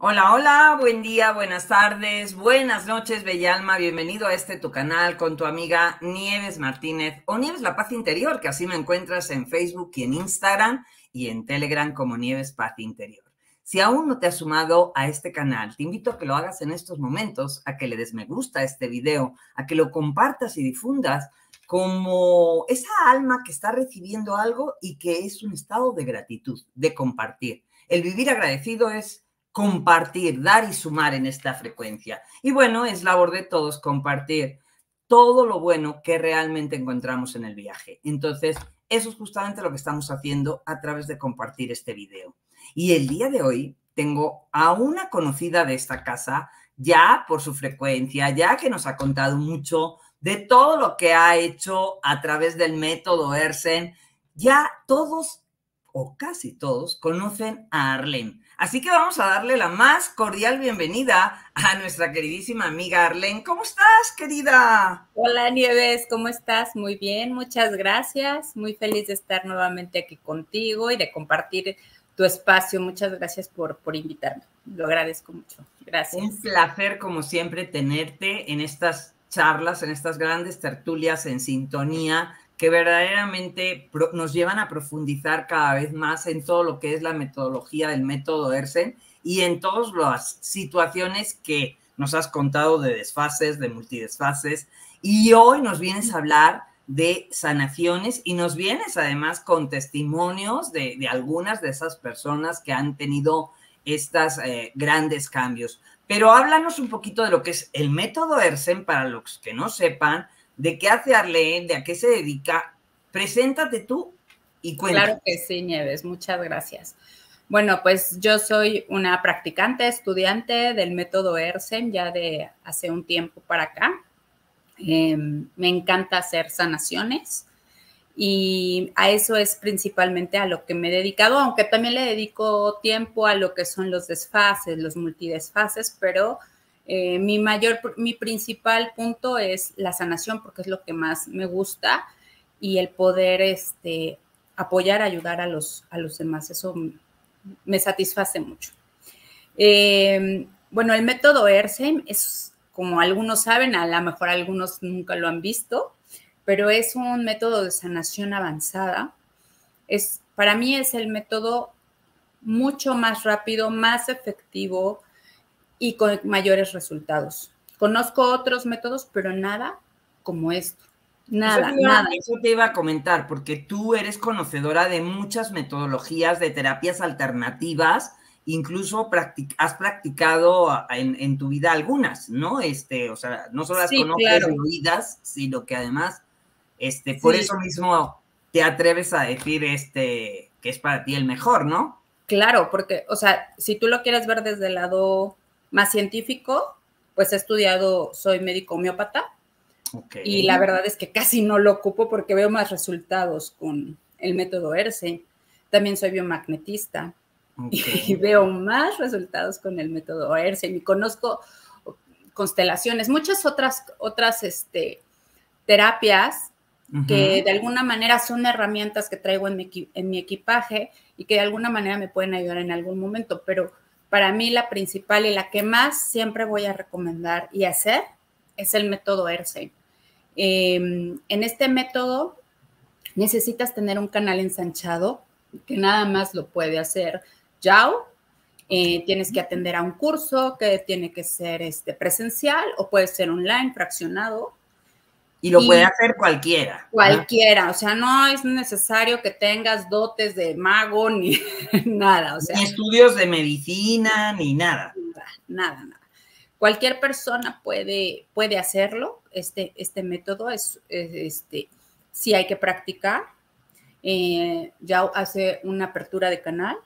Hola, hola, buen día, buenas tardes, buenas noches, Bella Alma. Bienvenido a este tu canal con tu amiga Nieves Martínez o Nieves La Paz Interior, que así me encuentras en Facebook y en Instagram y en Telegram como Nieves Paz Interior. Si aún no te has sumado a este canal, te invito a que lo hagas en estos momentos, a que le des me gusta a este video, a que lo compartas y difundas como esa alma que está recibiendo algo y que es un estado de gratitud, de compartir. El vivir agradecido es compartir, dar y sumar en esta frecuencia. Y bueno, es labor de todos compartir todo lo bueno que realmente encontramos en el viaje. Entonces, eso es justamente lo que estamos haciendo a través de compartir este video. Y el día de hoy tengo a una conocida de esta casa, ya por su frecuencia, ya que nos ha contado mucho de todo lo que ha hecho a través del método ERSEN. Ya todos o casi todos conocen a Arlene. Así que vamos a darle la más cordial bienvenida a nuestra queridísima amiga Arlene. ¿Cómo estás, querida? Hola, Nieves, ¿cómo estás? Muy bien, muchas gracias. Muy feliz de estar nuevamente aquí contigo y de compartir tu espacio. Muchas gracias por, por invitarme. Lo agradezco mucho. Gracias. Un placer, como siempre, tenerte en estas charlas, en estas grandes tertulias en sintonía que verdaderamente nos llevan a profundizar cada vez más en todo lo que es la metodología del método ERSEN y en todas las situaciones que nos has contado de desfases, de multidesfases. Y hoy nos vienes a hablar de sanaciones y nos vienes además con testimonios de, algunas de esas personas que han tenido estos eh, grandes cambios. Pero háblanos un poquito de lo que es el método ERSEN para los que no sepan, de qué hace Arlene, de a qué se dedica. Preséntate tú y cuéntanos. Claro que sí, Nieves, muchas gracias. Bueno, pues yo soy una practicante, estudiante del método ERSEM ya de hace un tiempo para acá. Em, me encanta hacer sanaciones y a eso es principalmente a lo que me he dedicado, aunque también le dedico tiempo a lo que son los desfases, los multidesfases, pero eh, mi mayor, mi principal punto es la sanación porque es lo que más me gusta y el poder este, apoyar, ayudar a los, a los demás. Eso me satisface mucho. Eh, bueno, el método ERSEM es, como algunos saben, a lo mejor algunos nunca lo han visto, pero es un método de sanación avanzada. Es, para mí es el método mucho más rápido, más efectivo, y con mayores resultados. Conozco otros métodos, pero nada como esto. Nada, nada. Eso te iba a comentar, porque tú eres conocedora de muchas metodologías de terapias alternativas, incluso has practicado en, tu vida algunas, ¿no? Este, o sea, no solo las conoces sino que además, este, por eso mismo te atreves a decir este que es para ti el mejor, ¿no? Claro, porque, o sea, si tú lo quieres ver desde el lado más científico, pues he estudiado, soy médico homeópata. Y la verdad es que casi no lo ocupo porque veo más resultados con el método ERSE. También soy biomagnetista y veo más resultados con el método ERSE. Y conozco constelaciones, muchas otras, otras este, terapias que de alguna manera son herramientas que traigo en mi, en mi equipaje y que de alguna manera me pueden ayudar en algún momento, pero para mí la principal y la que más siempre voy a recomendar y hacer es el método ERSEI. Em, en este método necesitas tener un canal ensanchado que nada más lo puede hacer Yao. Eh, tienes que atender a un curso que tiene que ser este, presencial o puede ser online, fraccionado. Y lo puede hacer cualquiera. Cualquiera, o sea, no es necesario que tengas dotes de mago ni nada. O sea, ni estudios de medicina, ni nada. Nada, nada. Cualquier persona puede, puede hacerlo. Este, este método es, este, si hay que practicar. Eh, ya hace una apertura de canal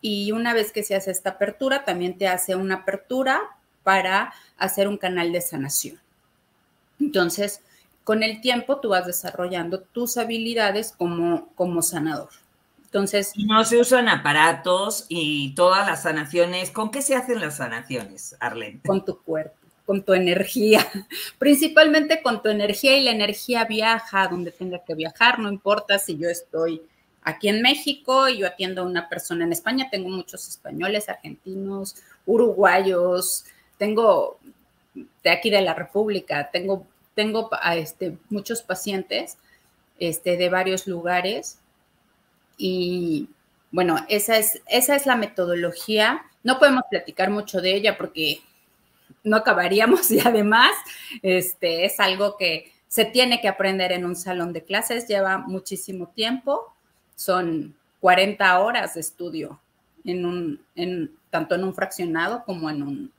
y una vez que se hace esta apertura, también te hace una apertura para hacer un canal de sanación. Entonces, con el tiempo tú vas desarrollando tus habilidades como, como sanador. Entonces. Y no se usan aparatos y todas las sanaciones. ¿Con qué se hacen las sanaciones, Arlene? Con tu cuerpo, con tu energía. Principalmente con tu energía y la energía viaja donde tenga que viajar. No importa si yo estoy aquí en México y yo atiendo a una persona en España. Tengo muchos españoles, argentinos, uruguayos. Tengo de aquí de la República. Tengo, tengo este, muchos pacientes este, de varios lugares y bueno, esa es, esa es la metodología. No podemos platicar mucho de ella porque no acabaríamos y además este, es algo que se tiene que aprender en un salón de clases, lleva muchísimo tiempo, son 40 horas de estudio en un, en, tanto en un fraccionado como en un,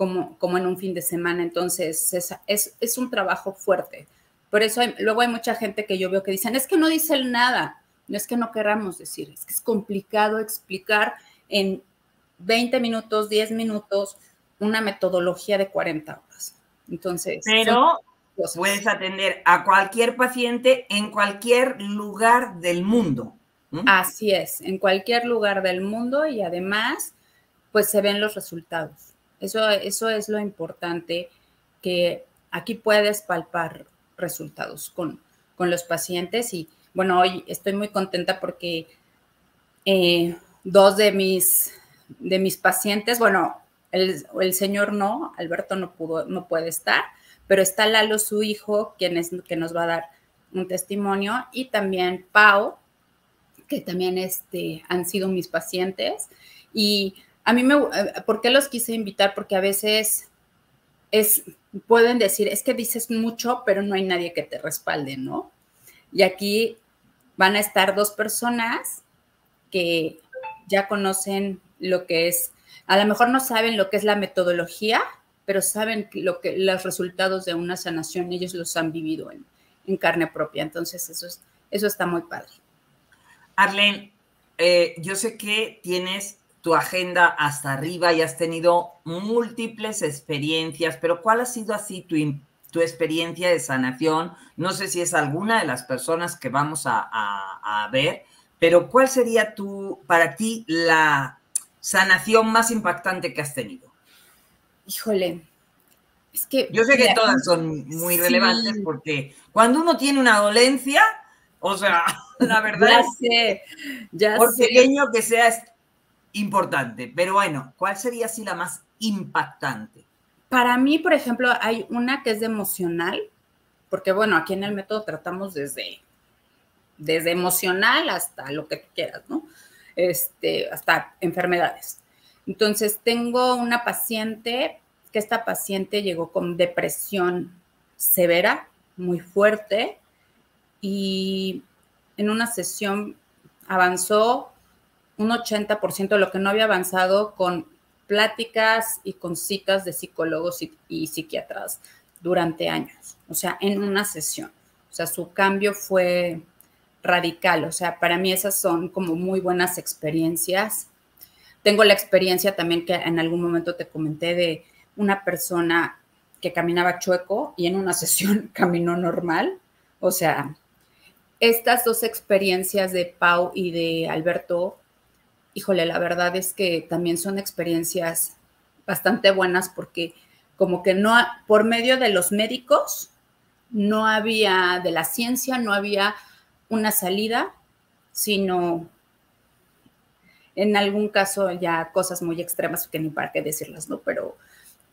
como, en un fin de semana. Entonces, es, es, un trabajo fuerte. Por eso luego hay mucha gente que yo veo que dicen, es que no dicen nada. No es que no queramos decir, es que es complicado explicar en 20 minutos, 10 minutos, una metodología de 40 horas. Entonces. Pero puedes atender a cualquier paciente en cualquier lugar del mundo. Así es, en cualquier lugar del mundo y además, pues se ven los resultados. Eso, eso es lo importante, que aquí puedes palpar resultados con, con los pacientes y bueno, hoy estoy muy contenta porque eh, dos de mis, de mis pacientes, bueno, el, el, señor no, Alberto no pudo, no puede estar, pero está Lalo, su hijo, quien es, que nos va a dar un testimonio, y también Pau, que también este, han sido mis pacientes. Y a mí me, eh, ¿por qué los quise invitar? Porque a veces es, pueden decir, es que dices mucho, pero no hay nadie que te respalde, ¿no? Y aquí van a estar dos personas que ya conocen lo que es, a lo mejor no saben lo que es la metodología, pero saben lo que los resultados de una sanación, ellos los han vivido en, en carne propia. Entonces, eso, es, eso está muy padre. Arlene, eh, yo sé que tienes tu agenda hasta arriba y has tenido múltiples experiencias, pero ¿cuál ha sido así tu, tu experiencia de sanación? No sé si es alguna de las personas que vamos a, a, ver, pero ¿cuál sería tu, para ti la sanación más impactante que has tenido? Híjole, es que... Yo sé que todas son muy relevantes porque cuando uno tiene una dolencia, o sea, la verdad ya sé, ya por pequeño que sea, importante, pero bueno, ¿cuál sería así la más impactante? Para mí, por ejemplo, hay una que es de emocional, porque bueno, aquí en el método tratamos desde, desde emocional hasta lo que tú quieras, ¿no? Este, hasta enfermedades. Entonces, tengo una paciente que esta paciente llegó con depresión severa, muy fuerte, y en una sesión avanzó un 80% de lo que no había avanzado con pláticas y con citas de psicólogos y, psiquiatras durante años, o sea, en una sesión. O sea, su cambio fue radical, o sea, para mí esas son como muy buenas experiencias. Tengo la experiencia también que en algún momento te comenté de una persona que caminaba chueco y en una sesión caminó normal. O sea, estas dos experiencias de Pau y de Alberto híjole, la verdad es que también son experiencias bastante buenas porque como que no, por medio de los médicos, no había, de la ciencia no había una salida, sino en algún caso ya cosas muy extremas que ni para qué decirlas, ¿no? Pero...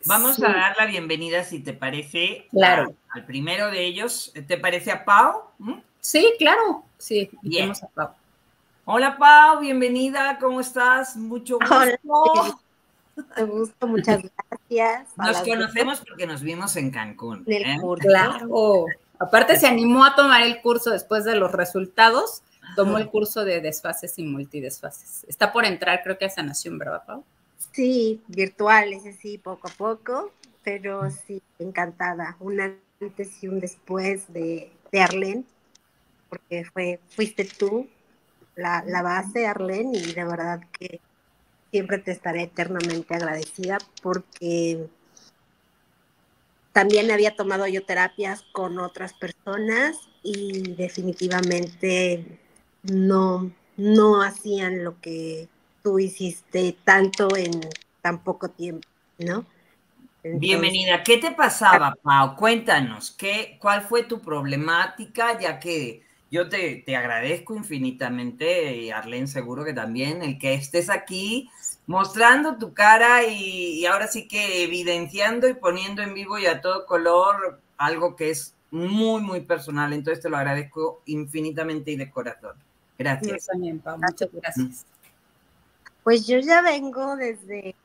Vamos a dar la bienvenida, si te parece, claro. al primero de ellos. ¿Te parece a Pau? ¿Mm? Sí, claro, sí, vamos a Pau. Hola Pau, bienvenida, ¿cómo estás? Mucho gusto. Hola. Mucho gusto, muchas gracias. Nos conocemos porque nos vimos en Cancún. ¿eh? Claro. Aparte se animó a tomar el curso después de los resultados, tomó el curso de desfases y multidesfases. Está por entrar, creo que a sanación, ¿verdad, Pau? Sí, virtual, ese sí, poco a poco, pero sí, encantada. Un antes y un después de, de Arlene, porque fue, fuiste tú la, la base, Arlene, y de verdad que siempre te estaré eternamente agradecida porque también había tomado yo terapias con otras personas y definitivamente no, no hacían lo que tú hiciste tanto en tan poco tiempo, ¿no? Bienvenida. ¿Qué te pasaba, Pau? Cuéntanos, ¿qué, ¿cuál fue tu problemática? Ya que yo te, te agradezco infinitamente, y Arlene seguro que también, el que estés aquí mostrando tu cara y, ahora sí que evidenciando y poniendo en vivo y a todo color algo que es muy, muy personal. Entonces te lo agradezco infinitamente y de corazón. Gracias. también, Muchas gracias. Pues yo ya vengo desde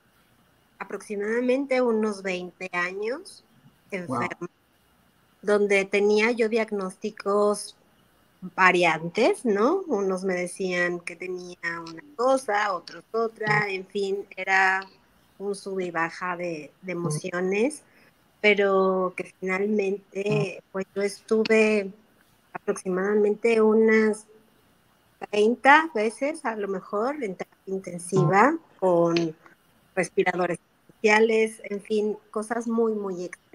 aproximadamente unos 20 años enferma, donde tenía yo diagnósticos variantes, ¿no? Unos me decían que tenía una cosa, otros otra, en fin, era un sub y baja de, emociones, pero que finalmente, pues yo estuve aproximadamente unas 30 veces a lo mejor en terapia intensiva con respiradores especiales, en fin, cosas muy, muy extremas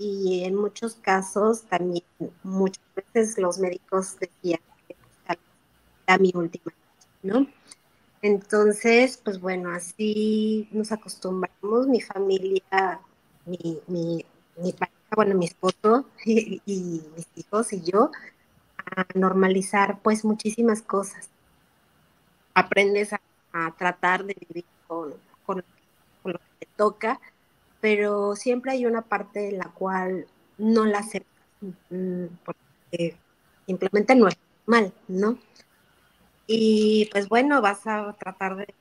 y en muchos casos también muchas veces los médicos decían que era mi última, ¿no? Entonces, pues bueno, así nos acostumbramos, mi familia, mi, mi, pareja, bueno, mi esposo y, mis hijos y yo, a normalizar pues muchísimas cosas. Aprendes a, tratar de vivir con, con lo que te toca, pero siempre hay una parte en la cual no la aceptas, mm, porque simplemente no es mal, ¿no? Y pues bueno, vas a tratar de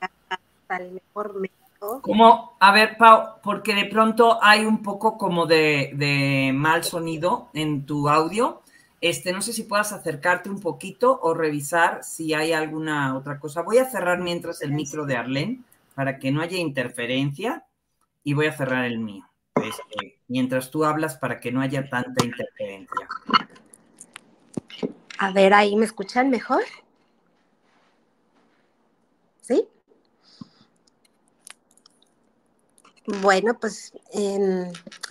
hasta el mejor médico. Como, a ver, Pau, porque de pronto hay un poco como de, mal sonido en tu audio. Este, no sé si puedas acercarte un poquito o revisar si hay alguna otra cosa. Voy a cerrar mientras el micro de Arlene para que no haya interferencia y voy a cerrar el mío. Este, mientras tú hablas para que no haya tanta interferencia. A ver, ahí me escuchan mejor. ¿Sí? Bueno, pues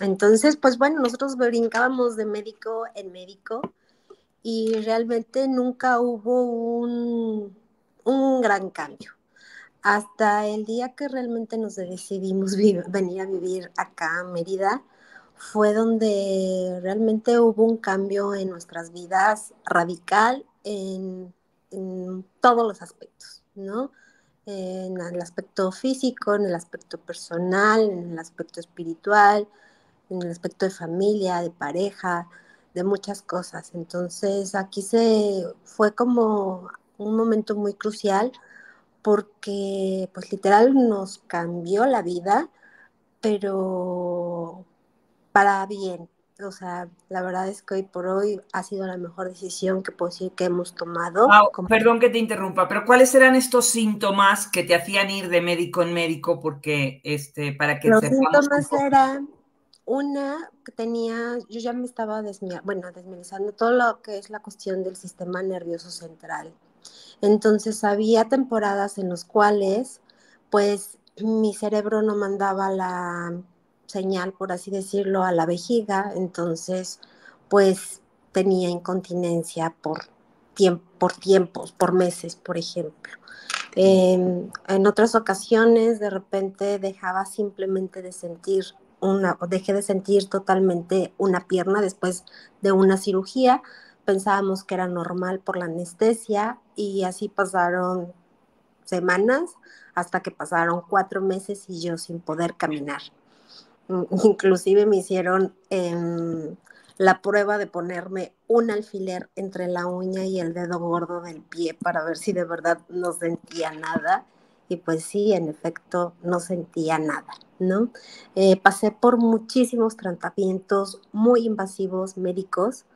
entonces, pues bueno, nosotros brincábamos de médico en médico y realmente nunca hubo un, un gran cambio hasta el día que realmente nos decidimos venir a vivir acá a Mérida, fue donde realmente hubo un cambio en nuestras vidas radical en, todos los aspectos, ¿no? En el aspecto físico, en el aspecto personal, en el aspecto espiritual, en el aspecto de familia, de pareja, de muchas cosas. Entonces aquí se fue como un momento muy crucial porque pues literal nos cambió la vida, pero para bien. O sea, la verdad es que hoy por hoy ha sido la mejor decisión que puedo decir que hemos tomado. Perdón que te interrumpa, pero ¿cuáles eran estos síntomas que te hacían ir de médico en médico? Porque, este, para que Los síntomas eran una que tenía, yo ya me estaba bueno, desminizando todo lo que es la cuestión del sistema nervioso central. Entonces había temporadas en las cuales pues mi cerebro no mandaba la señal, por así decirlo, a la vejiga, entonces pues tenía incontinencia por, por tiempos, por meses, por ejemplo. en otras ocasiones de repente dejaba simplemente de sentir una, dejé de sentir totalmente una pierna después de una cirugía. Pensábamos que era normal por la anestesia y así pasaron semanas hasta que pasaron cuatro meses y yo sin poder caminar. Inclusive me hicieron em, la prueba de ponerme un alfiler entre la uña y el dedo gordo del pie para ver si de verdad no sentía nada. Y pues sí, en efecto, no sentía nada, ¿no? Eh, pasé por muchísimos tratamientos muy invasivos médicos,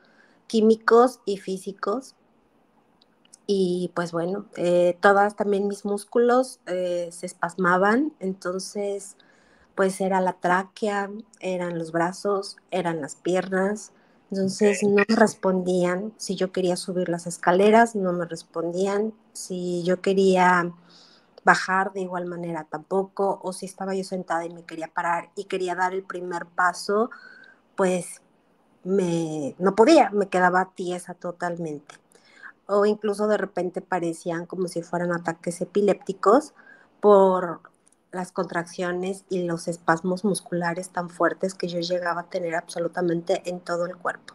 químicos y físicos. Y pues bueno, eh, todas también mis músculos eh, se espasmaban, entonces pues era la tráquea, eran los brazos, eran las piernas. Entonces no me respondían si yo quería subir las escaleras, no me respondían si yo quería bajar de igual manera tampoco, o si estaba yo sentada y me quería parar y quería dar el primer paso, pues me, no podía, me quedaba tiesa totalmente. O incluso de repente parecían como si fueran ataques epilépticos por las contracciones y los espasmos musculares tan fuertes que yo llegaba a tener absolutamente en todo el cuerpo.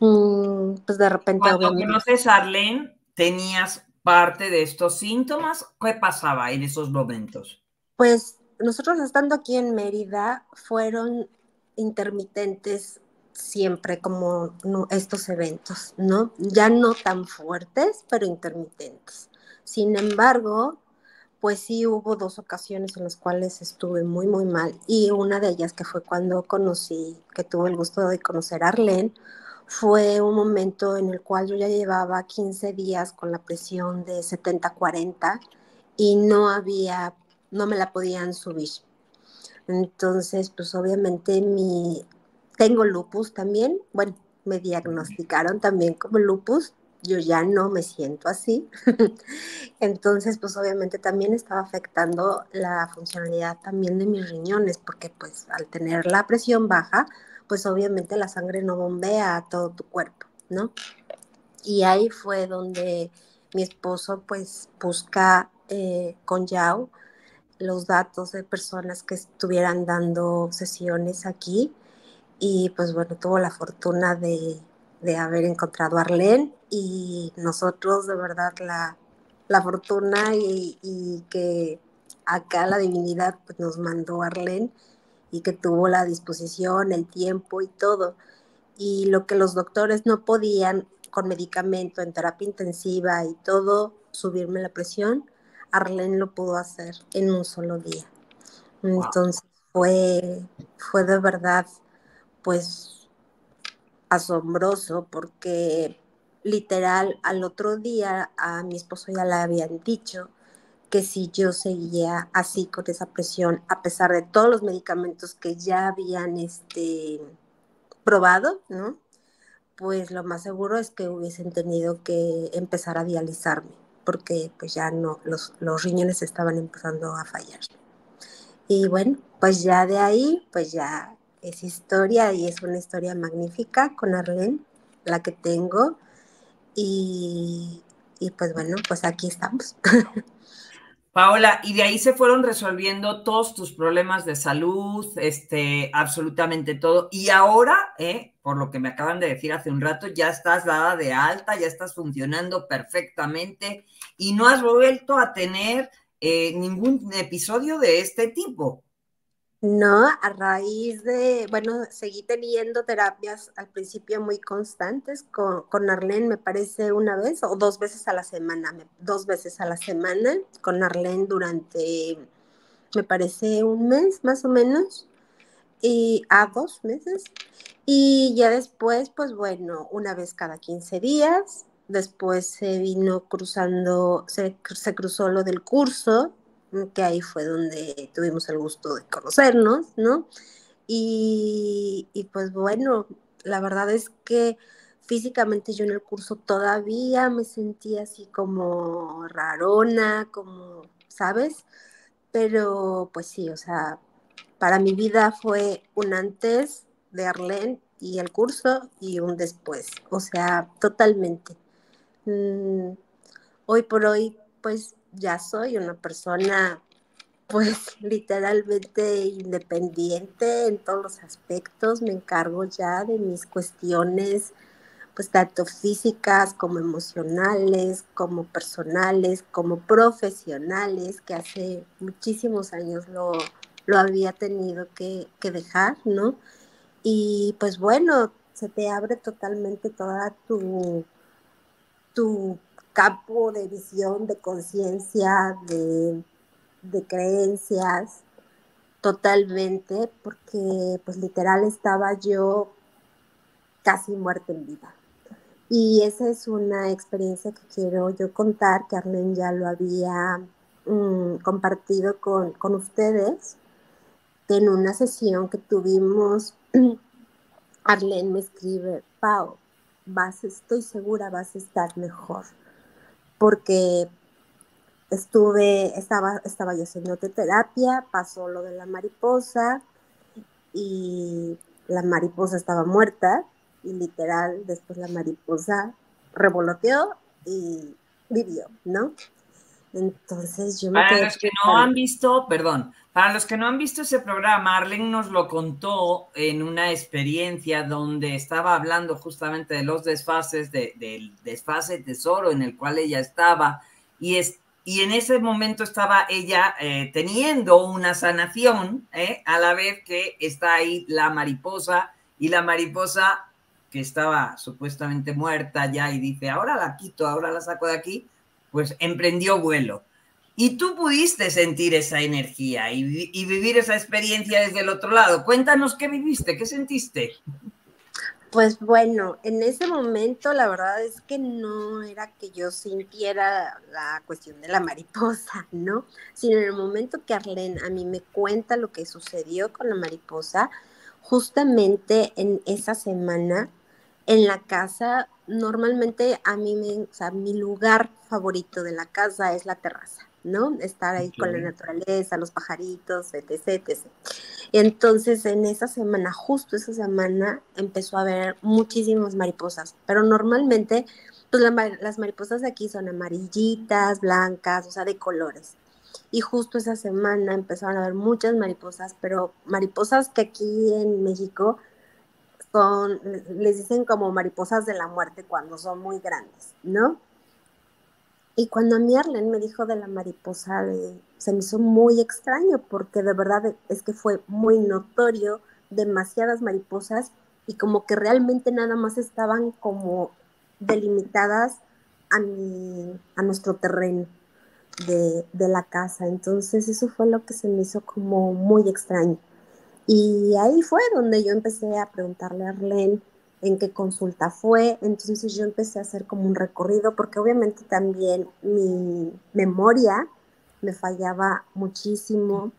Mm, pues de repente... Cuando conoces a Arlene, ¿tenías parte de estos síntomas? ¿Qué pasaba en esos momentos? Pues nosotros estando aquí en Mérida fueron intermitentes siempre como estos eventos, ¿no? Ya no tan fuertes, pero intermitentes. Sin embargo, pues sí hubo dos ocasiones en las cuales estuve muy, muy mal. Y una de ellas que fue cuando conocí, que tuve el gusto de conocer a Arlene, fue un momento en el cual yo ya llevaba 15 días con la presión de 70-40 y no había, no me la podían subir. Entonces, pues obviamente mi, tengo lupus también, bueno, me diagnosticaron también como lupus, yo ya no me siento así. Entonces, pues obviamente también estaba afectando la funcionalidad también de mis riñones, porque pues al tener la presión baja, pues obviamente la sangre no bombea a todo tu cuerpo, ¿no? Y ahí fue donde mi esposo pues busca eh, con Yao los datos de personas que estuvieran dando sesiones aquí y pues bueno, tuvo la fortuna de de haber encontrado a Arlene y nosotros de verdad la, la fortuna y, que acá la divinidad pues, nos mandó a Arlene y que tuvo la disposición, el tiempo y todo. Y lo que los doctores no podían con medicamento, en terapia intensiva y todo, subirme la presión, Arlene lo pudo hacer en un solo día. Entonces fue, fue de verdad, pues asombroso porque literal al otro día a mi esposo ya le habían dicho que si yo seguía así con esa presión, a pesar de todos los medicamentos que ya habían este, probado, ¿no? Pues lo más seguro es que hubiesen tenido que empezar a dializarme, porque pues ya no, los, los riñones estaban empezando a fallar. Y bueno, pues ya de ahí, pues ya es historia y es una historia magnífica con Arlene, la que tengo. Y, pues bueno, pues aquí estamos. Paola, y de ahí se fueron resolviendo todos tus problemas de salud, este, absolutamente todo. Y ahora, eh, por lo que me acaban de decir hace un rato, ya estás dada de alta, ya estás funcionando perfectamente y no has vuelto a tener eh, ningún episodio de este tipo. No, a raíz de, bueno, seguí teniendo terapias al principio muy constantes con, con Arlene, me parece una vez o dos veces a la semana, dos veces a la semana con Arlene durante, me parece un mes más o menos, y a dos meses. Y ya después, pues bueno, una vez cada 15 días, después se vino cruzando, se, se cruzó lo del curso, que ahí fue donde tuvimos el gusto de conocernos, ¿no? Y, pues bueno, la verdad es que físicamente yo en el curso todavía me sentía así como rarona, como, ¿sabes? Pero pues sí, o sea, para mi vida fue un antes de Arlene y el curso y un después, o sea, totalmente. Mm, hoy por hoy, pues ya soy una persona pues literalmente independiente en todos los aspectos, me encargo ya de mis cuestiones, pues tanto físicas como emocionales, como personales, como profesionales, que hace muchísimos años lo, lo había tenido que, que dejar, ¿no? Y pues bueno, se te abre totalmente toda tu, tu campo de visión, de conciencia, de de creencias totalmente, porque pues literal estaba yo casi muerta en vida. Y esa es una experiencia que quiero yo contar, que Arlene ya lo había mm, compartido con, con ustedes, en una sesión que tuvimos, Arlene me escribe, Pau, vas, estoy segura vas a estar mejor, porque estuve, estaba, estaba yo haciendo terapia, pasó lo de la mariposa y la mariposa estaba muerta y literal después la mariposa revoloteó y vivió, ¿no? Entonces yo me Para los que no han visto, perdón, para los que no han visto ese programa, Arlen nos lo contó en una experiencia donde estaba hablando justamente de los desfases, del desfase tesoro en el cual ella estaba y, es, y en ese momento estaba ella eh, teniendo una sanación, eh, a la vez que está ahí la mariposa y la mariposa que estaba supuestamente muerta ya y dice, ahora la quito, ahora la saco de aquí, pues emprendió vuelo. Y tú pudiste sentir esa energía y, vivir esa experiencia desde el otro lado. Cuéntanos qué viviste, qué sentiste. Pues bueno, en ese momento la verdad es que no era que yo sintiera la cuestión de la mariposa, ¿no? Sino en el momento que Arlene a mí me cuenta lo que sucedió con la mariposa, justamente en esa semana en la casa, normalmente a mí me, o sea, mi lugar favorito de la casa es la terraza. ¿no? Estar ahí con la naturaleza, los pajaritos, etc, etc. Entonces, en esa semana, justo esa semana, empezó a haber muchísimas mariposas, pero normalmente, pues las mariposas de aquí son amarillitas, blancas, o sea, de colores. Y justo esa semana empezaron a haber muchas mariposas, pero mariposas que aquí en México les dicen como mariposas de la muerte cuando son muy grandes, ¿no? Y cuando a mí Arlen me dijo de la mariposa, se me hizo muy extraño porque de verdad es que fue muy notorio, demasiadas mariposas y como que realmente nada más estaban como delimitadas a, a nuestro terreno de, de, la casa. Entonces eso fue lo que se me hizo como muy extraño. Y ahí fue donde yo empecé a preguntarle a Arlen en qué consulta fue. Entonces yo empecé a hacer como un recorrido porque obviamente también mi memoria me fallaba muchísimo.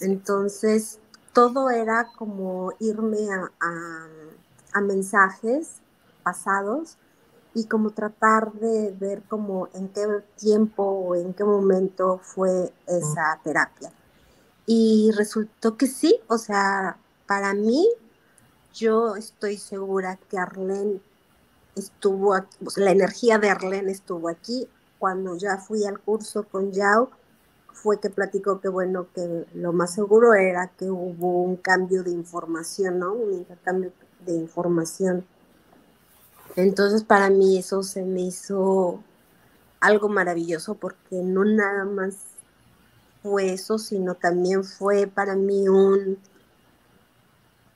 Entonces todo era como irme a, a, mensajes pasados y como tratar de ver como en qué tiempo o en qué momento fue esa terapia. Y resultó que sí, o sea, para mí yo estoy segura que Arlene estuvo la energía de Arlene estuvo aquí. Cuando ya fui al curso con Yao, fue que platicó que bueno, que lo más seguro era que hubo un cambio de información, ¿no? Un intercambio de información. Entonces para mí eso se me hizo algo maravilloso porque no nada más fue eso, sino también fue para mí un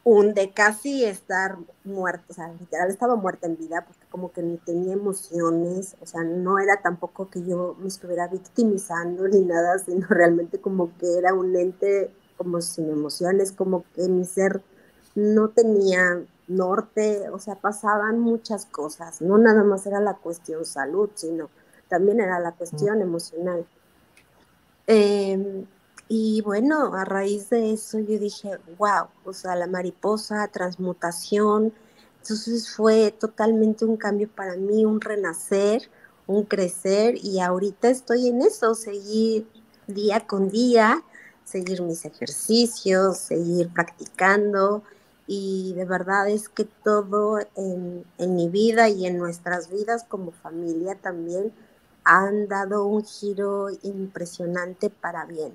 un de casi estar muerta, o sea, literal estaba muerta en vida porque como que ni tenía emociones, o sea, no era tampoco que yo me estuviera victimizando ni nada, sino realmente como que era un ente como sin emociones, como que mi ser no tenía norte, o sea, pasaban muchas cosas, no nada más era la cuestión salud, sino también era la cuestión emocional. Eh, y bueno, a raíz de eso yo dije, wow, o sea, la mariposa, transmutación. Entonces fue totalmente un cambio para mí, un renacer, un crecer y ahorita estoy en eso, seguir día con día, seguir mis ejercicios, seguir practicando y de verdad es que todo en, en mi vida y en nuestras vidas como familia también han dado un giro impresionante para bien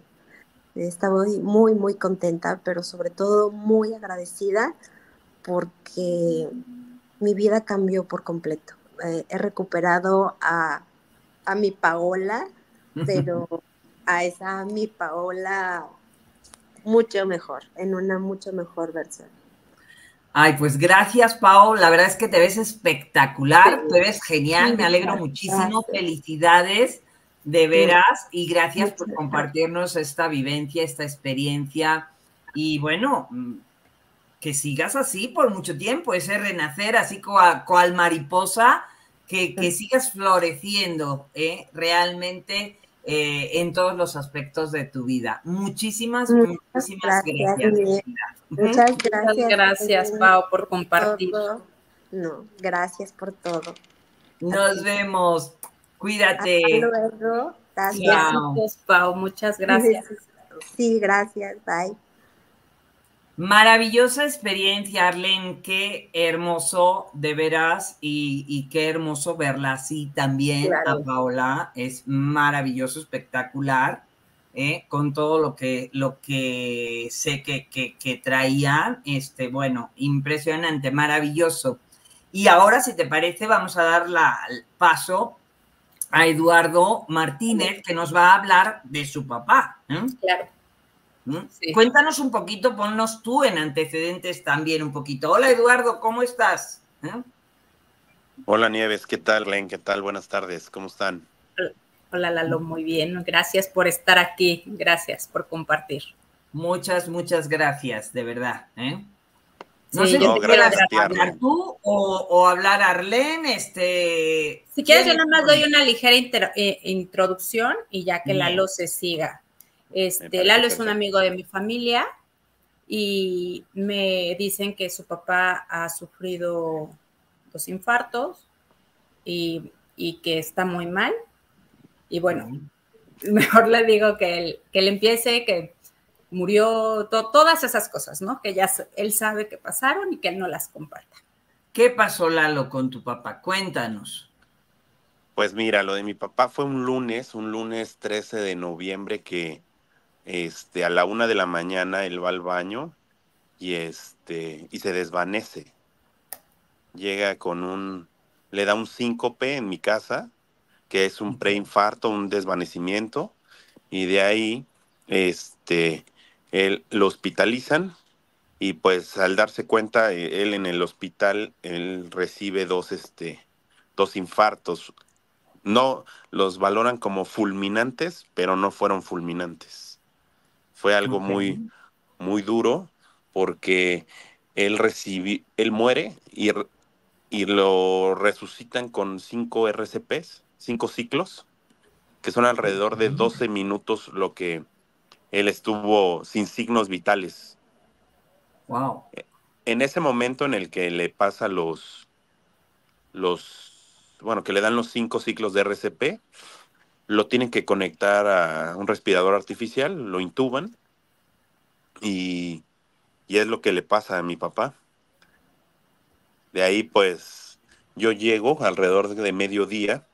Estaba muy, muy contenta, pero sobre todo muy agradecida porque mi vida cambió por completo. Eh, he recuperado a, a mi Paola, pero a esa mi Paola mucho mejor, en una mucho mejor versión. Ay, pues gracias, Pau. La verdad es que te ves espectacular, te ves genial, me alegro muchísimo. Felicidades, de veras, y gracias por compartirnos esta vivencia, esta experiencia. Y bueno, mm, que sigas así por mucho tiempo, ese renacer así cual, mariposa, que, que, sigas floreciendo ¿eh? realmente eh, en todos los aspectos de tu vida. Muchísimas, muchísimas gracias. Muchas gracias. gracias, Pau, por compartir. No, gracias por todo. Nos vemos. Cuídate. Hasta luego. Gracias, Pau. Muchas gracias. Sí, gracias. Bye. Maravillosa experiencia, Arlen, qué hermoso de veras y, qué hermoso verla así también a Paola. Es maravilloso, espectacular, ¿eh? con todo lo que, lo que sé que, que, que traían. Este, bueno, impresionante, maravilloso. Y ahora, si te parece, vamos a dar la, el paso a Eduardo Martínez, que nos va a hablar de su papá. ¿eh? Claro. Cuéntanos un poquito, ponnos tú en antecedentes también un poquito. Hola Eduardo, ¿cómo estás? ¿Eh? Hola Nieves, ¿qué tal Len? ¿Qué tal? Buenas tardes, ¿cómo están? Hola Lalo, muy bien. Gracias por estar aquí, gracias por compartir. Muchas, muchas gracias, de verdad. ¿eh? No sé si quieres hablar tú o, hablar Arlene, este... Si quieres, yo nomás doy una ligera eh, introducción y ya que Lalo se siga. Este, Lalo es un amigo de mi familia y me dicen que su papá ha sufrido dos infartos y, que está muy mal. Y bueno, mejor le digo que él, que él empiece, que murió, todas esas cosas, ¿no? Que ya él sabe que pasaron y que él no las comparta. ¿Qué pasó, Lalo, con tu papá? Cuéntanos. Pues mira, lo de mi papá fue un lunes, un lunes 13 de noviembre que este, a la una de la mañana él va al baño y, este, y se desvanece. Llega con un, le da un síncope en mi casa, que es un preinfarto, un desvanecimiento, y de ahí, este, él lo hospitalizan y pues al darse cuenta, eh, él en el hospital, él recibe dos, este, dos infartos. No los valoran como fulminantes, pero no fueron fulminantes. Fue algo muy, muy duro porque él recibe, él muere y, y lo resucitan con cinco RCPs, cinco ciclos, que son alrededor de 12 minutos lo que él estuvo sin signos vitales. Wow. En ese momento en el que le pasa los, los, bueno, que le dan los cinco ciclos de RCP, lo tienen que conectar a un respirador artificial, lo intuban y, es lo que le pasa a mi papá. De ahí pues yo llego alrededor de mediodía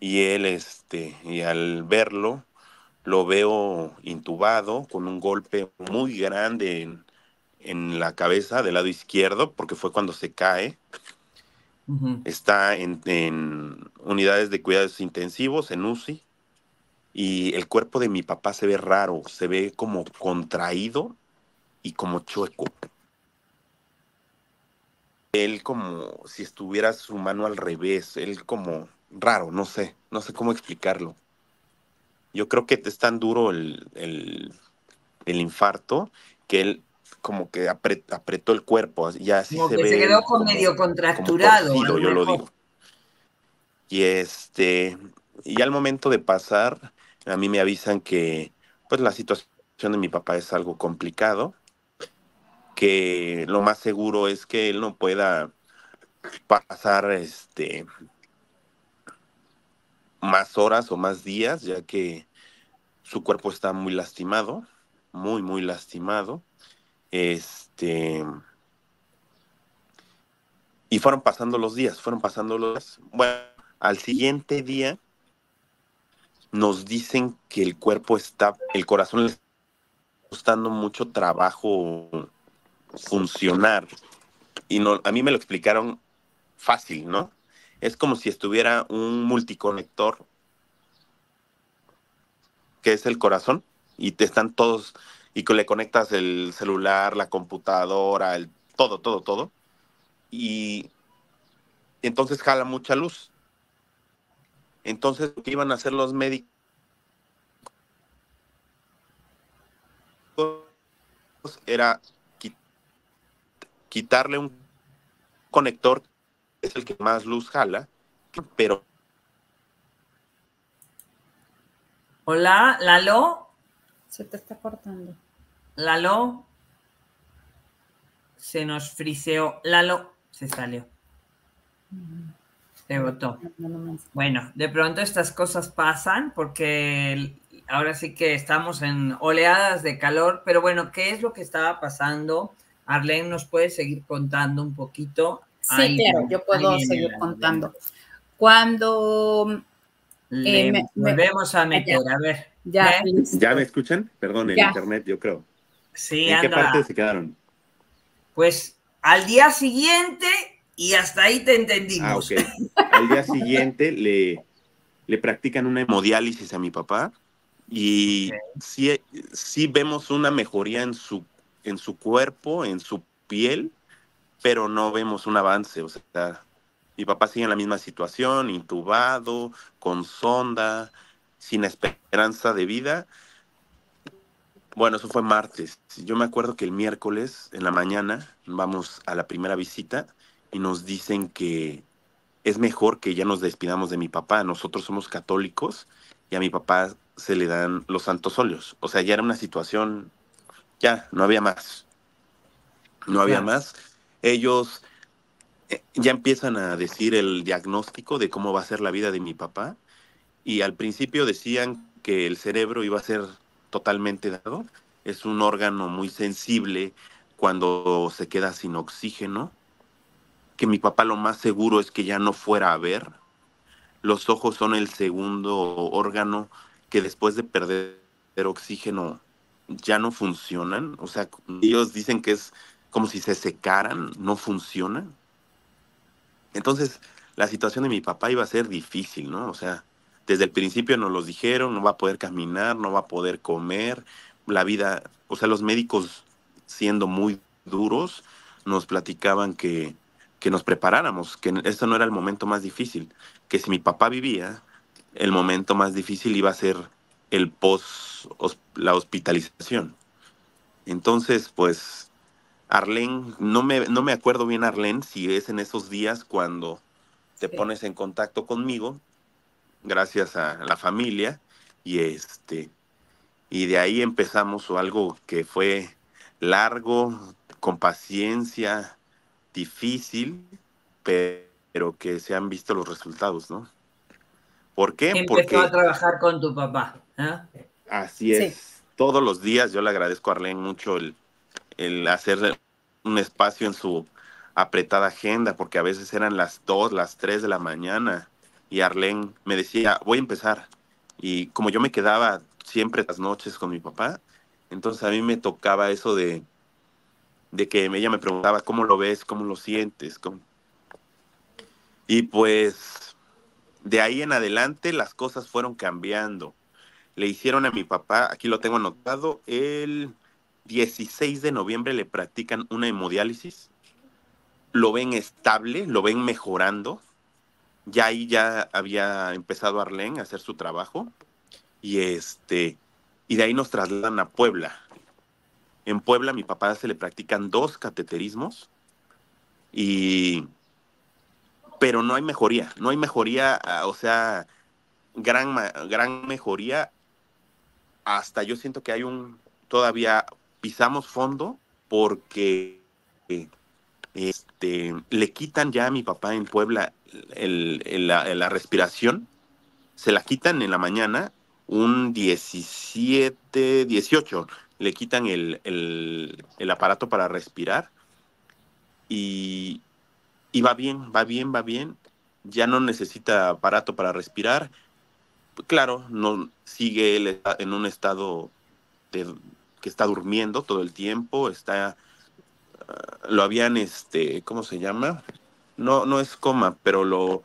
y él, este, y al verlo, lo veo intubado con un golpe muy grande en, en la cabeza del lado izquierdo, porque fue cuando se cae. Está en, en, unidades de cuidados intensivos, en UCI, y el cuerpo de mi papá se ve raro, se ve como contraído y como chueco. Él como si estuviera su mano al revés, él como raro, no sé, no sé cómo explicarlo. Yo creo que es tan duro el, el, infarto que él como que apretó el cuerpo, ya así como se que Se quedó con medio contracturado. yo lo digo. Y este, y al momento de pasar, a mí me avisan que pues la situación de mi papá es algo complicado, que lo más seguro es que él no pueda pasar este más horas o más días, ya que su cuerpo está muy lastimado, muy, muy lastimado. Este. Y fueron pasando los días, fueron pasando los días. Bueno, al siguiente día nos dicen que el cuerpo está, el corazón costando mucho trabajo funcionar. Y no, a mí me lo explicaron fácil, ¿no? Es como si estuviera un multiconector, que es el corazón, y te están todos, y que le conectas el celular, la computadora, el todo, todo, todo. Y entonces jala mucha luz. Entonces, ¿qué iban a hacer los médicos? Era quitarle un conector, que es el que más luz jala, pero... Hola, Lalo. Se te está cortando. Lalo. Se nos friseó. Lalo se salió. Se votó. Bueno, de pronto estas cosas pasan porque ahora sí que estamos en oleadas de calor, pero bueno, ¿qué es lo que estaba pasando? Arlene nos puede seguir contando un poquito. Sí, claro, yo puedo seguir contando. Cuando eh, me, volvemos a meter, a ver. Ya, ¿Ya me escuchan? Perdón, el internet, yo creo. Sí, ¿En qué parte se quedaron? Pues al día siguiente y hasta ahí te entendimos. Ah, ok. Al día siguiente le, le practican una hemodiálisis a mi papá y sí, sí vemos una mejoría en su, en su cuerpo, en su piel, pero no vemos un avance. O sea, mi papá sigue en la misma situación, intubado, con sonda, sin esperanza de vida. Bueno, eso fue martes. Yo me acuerdo que el miércoles en la mañana vamos a la primera visita y nos dicen que es mejor que ya nos despidamos de mi papá. Nosotros somos católicos y a mi papá se le dan los santos óleos. O sea, ya era una situación, ya, no había más. No había más. Ellos eh, ya empiezan a decir el diagnóstico de cómo va a ser la vida de mi papá. Y al principio decían que el cerebro iba a ser totalmente dado. Es un órgano muy sensible cuando se queda sin oxígeno que mi papá lo más seguro es que ya no fuera a ver. Los ojos son el segundo órgano que después de perder oxígeno ya no funcionan. O sea, ellos dicen que es como si se secaran, no funcionan. Entonces, la situación de mi papá iba a ser difícil, ¿no? O sea, desde el principio nos los dijeron, no va a poder caminar, no va a poder comer, la vida, o sea, los médicos siendo muy duros, nos platicaban que que nos preparáramos, que esto no era el momento más difícil, que si mi papá vivía, el momento más difícil iba a ser el post, la hospitalización. Entonces, pues, Arlene, no me, no me acuerdo bien, Arlene, si es en esos días cuando te pones en contacto conmigo, gracias a la familia, y este, y de ahí empezamos algo que fue largo, con paciencia, difícil, pero que se han visto los resultados, ¿no? ¿Por qué? Empezó Porque a trabajar con tu papá. ¿eh? Así es. Todos los días yo le agradezco a Arlene mucho el, el hacer un espacio en su apretada agenda, porque a veces eran las 2, las 3 de la mañana y Arlene me decía, voy a empezar. Y como yo me quedaba siempre las noches con mi papá, entonces a mí me tocaba eso de de que ella me preguntaba cómo lo ves, cómo lo sientes. Y pues de ahí en adelante las cosas fueron cambiando. Le hicieron a mi papá, aquí lo tengo anotado, el 16 de noviembre le practican una hemodiálisis. Lo ven estable, lo ven mejorando. Ya ahí ya había empezado Arlene a hacer su trabajo. Y este, y de ahí nos trasladan a Puebla. En Puebla a mi papá se le practican dos cateterismos y pero no hay mejoría, no hay mejoría, ah, o sea, gran, gran mejoría. Hasta yo siento que hay un, todavía pisamos fondo porque este, le quitan ya a mi papá en Puebla la, la, respiración, se la quitan en la mañana un 17, 18, le quitan el, el, aparato para respirar y, y, va bien, va bien, va bien. Ya no necesita aparato para respirar. Claro, no sigue él en un estado que está durmiendo todo el tiempo, está, ah, lo habían, este, ¿cómo se llama? No, no es coma, pero lo,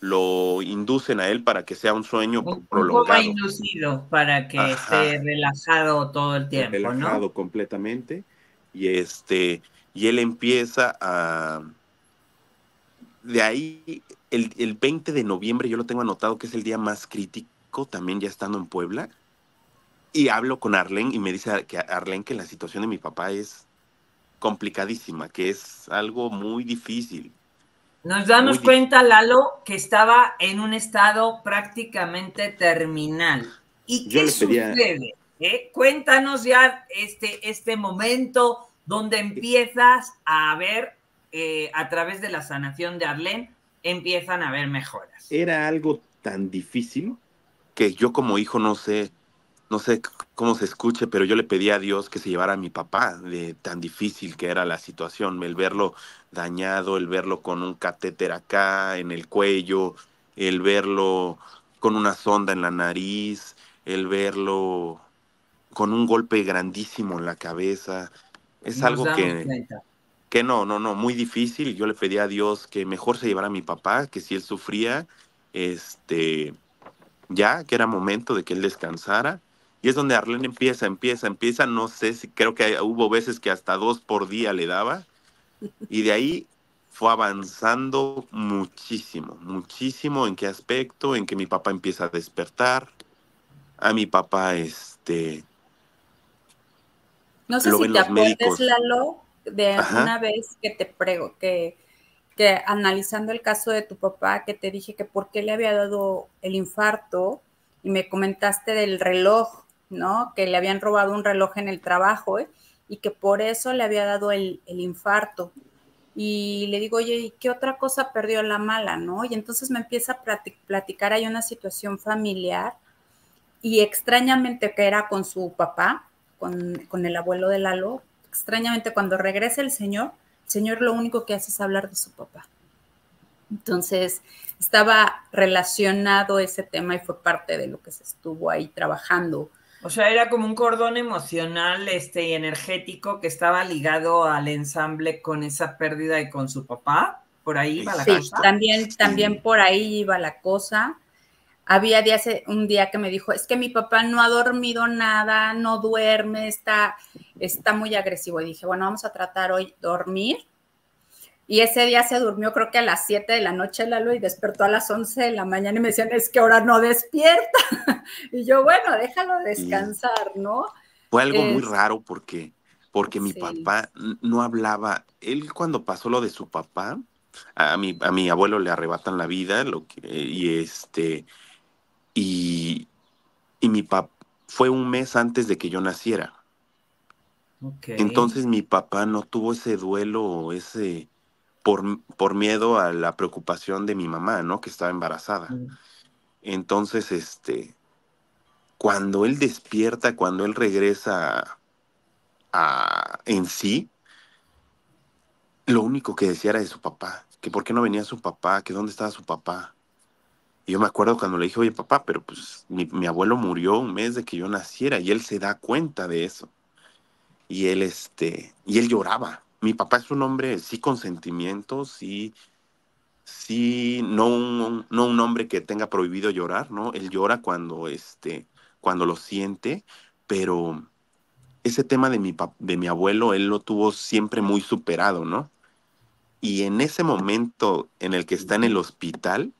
lo inducen a él para que sea un sueño prolongado. Un coma inducido para que esté relajado todo el tiempo, relajado completamente y este y él empieza a de ahí el, el 20 de noviembre yo lo tengo anotado que es el día más crítico también ya estando en Puebla y hablo con Arlen y me dice que Arlen que la situación de mi papá es complicadísima, que es algo muy difícil. Nos damos cuenta, Lalo, que estaba en un estado prácticamente terminal. ¿Y qué sucede? ¿Eh? Cuéntanos ya este, este momento donde empiezas a ver, eh, a través de la sanación de Arlen, empiezan a ver mejoras. Era algo tan difícil que yo como hijo no sé, no sé cómo se escuche, pero yo le pedí a Dios que se llevara a mi papá de tan difícil que era la situación, el verlo dañado, el verlo con un catéter acá en el cuello, el verlo con una sonda en la nariz, el verlo con un golpe grandísimo en la cabeza. Es algo que, que no, no, no, muy difícil. Yo le pedí a Dios que mejor se llevara a mi papá, que si él sufría, este, ya, que era momento de que él descansara y es donde Arlene empieza, empieza, empieza, no sé si creo que hubo veces que hasta dos por día le daba. Y de ahí fue avanzando muchísimo, muchísimo en qué aspecto, en que mi papá empieza a despertar. A mi papá, este... No sé si te acuerdas, Lalo, de una vez que te prego, que, que analizando el caso de tu papá, que te dije que por qué le había dado el infarto y me comentaste del reloj ¿no? Que le habían robado un reloj en el trabajo ¿eh? Y que por eso le había dado el, infarto. Y le digo, oye, ¿y qué otra cosa perdió la mala, no? Y entonces me empieza a platicar, hay una situación familiar y extrañamente que era con su papá, con, con el abuelo de Lalo, extrañamente cuando regresa el señor, el señor lo único que hace es hablar de su papá. Entonces, estaba relacionado ese tema y fue parte de lo que se estuvo ahí trabajando o sea, era como un cordón emocional este, y energético que estaba ligado al ensamble con esa pérdida y con su papá. Por ahí iba la sí, También, también por ahí iba la cosa. Había días, un día que me dijo, es que mi papá no ha dormido nada, no duerme, está, está muy agresivo. Y dije, bueno, vamos a tratar hoy dormir y ese día se durmió creo que a las 7 de la noche, Lalo, y despertó a las 11 de la mañana y me decían, es que ahora no despierta. y yo, bueno, déjalo descansar, ¿no? Fue algo muy raro porque, porque mi papá no hablaba. Él cuando pasó lo de su papá, a mi, a mi abuelo le arrebatan la vida, lo que, y este, y, y mi papá fue un mes antes de que yo naciera. Entonces mi papá no tuvo ese duelo, ese por, miedo a la preocupación de mi mamá, ¿no? Que estaba embarazada. Entonces, este, cuando él despierta, cuando él regresa a, en sí, lo único que decía era de su papá, que por qué no venía su papá, que dónde estaba su papá. Y yo me acuerdo cuando le dije, oye papá, pero pues mi, mi, abuelo murió un mes de que yo naciera y él se da cuenta de eso. Y él, este, y él lloraba, mi papá es un hombre sí con sentimientos, sí, sí, no un, no un hombre que tenga prohibido llorar, ¿no? Él llora cuando, este, cuando lo siente, pero ese tema de mi, de mi abuelo, él lo tuvo siempre muy superado, ¿no? Y en ese momento en el que está en el hospital,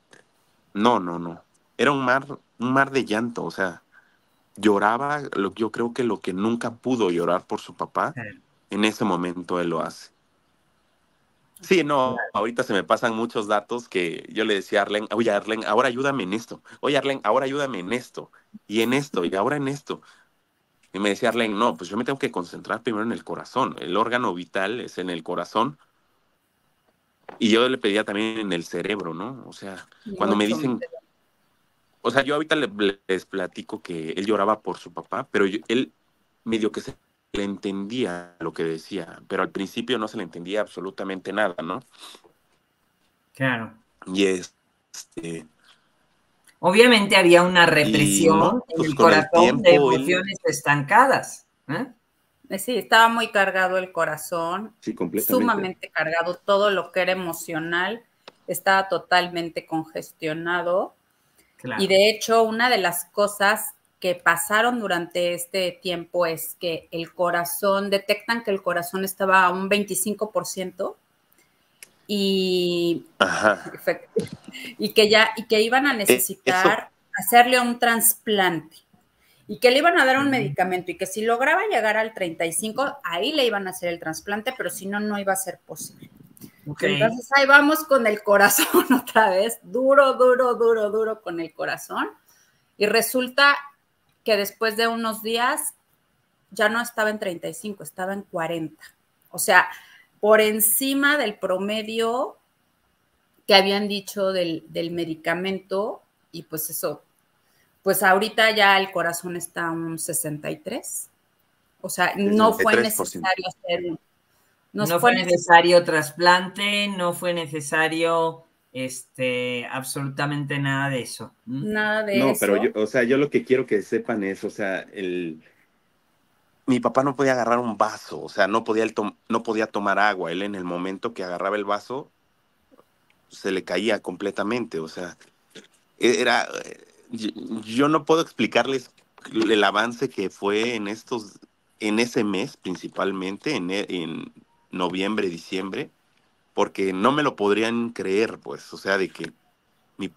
no, no, no. Era un mar, un mar de llanto, o sea, lloraba, yo creo que lo que nunca pudo llorar por su papá, en ese momento él lo hace. Sí, no, ahorita se me pasan muchos datos que yo le decía a Arlen, oye Arlen, ahora ayúdame en esto, oye Arlen, ahora ayúdame en esto, y en esto, y ahora en esto. Y me decía Arlen, no, pues yo me tengo que concentrar primero en el corazón, el órgano vital es en el corazón. Y yo le pedía también en el cerebro, ¿no? O sea, cuando me dicen, o sea, yo ahorita les platico que él lloraba por su papá, pero él medio que se le entendía lo que decía, pero al principio no se le entendía absolutamente nada, ¿no? Claro. Y este. Obviamente había una represión en pues, el corazón de emociones estancadas. ¿eh? Sí, estaba muy cargado el corazón. Sí, completamente. Sumamente cargado. Todo lo que era emocional estaba totalmente congestionado. Y de hecho, una de las cosas que pasaron durante este tiempo es que el corazón, detectan que el corazón estaba a un 25% y, y que ya y que iban a eh, necesitar hacerle un trasplante y que le iban a dar un medicamento y que si lograba llegar al 35, ahí le iban a hacer el trasplante, pero si no, no iba a ser posible. Entonces ahí vamos con el corazón otra vez, duro, duro, duro, duro con el corazón. Y resulta que después de unos días ya no estaba en 35, estaba en 40. O sea, por encima del promedio que habían dicho del, medicamento y pues eso, pues ahorita ya el corazón está a un 63. O sea, no fue necesario hacer no, no fue necesario trasplante, no fue necesario este, absolutamente nada de eso. Nada de eso. No, pero yo, o sea, yo lo que quiero que sepan es, o sea, el, mi papá no podía agarrar un vaso, o sea, no podía, no podía tomar agua. Él en el momento que agarraba el vaso, se le caía completamente, o sea, e-, era, yo no puedo explicarles el avance que fue en estos, en ese mes principalmente, en, en noviembre, diciembre, porque no me lo podrían creer, pues, o sea, de que mi,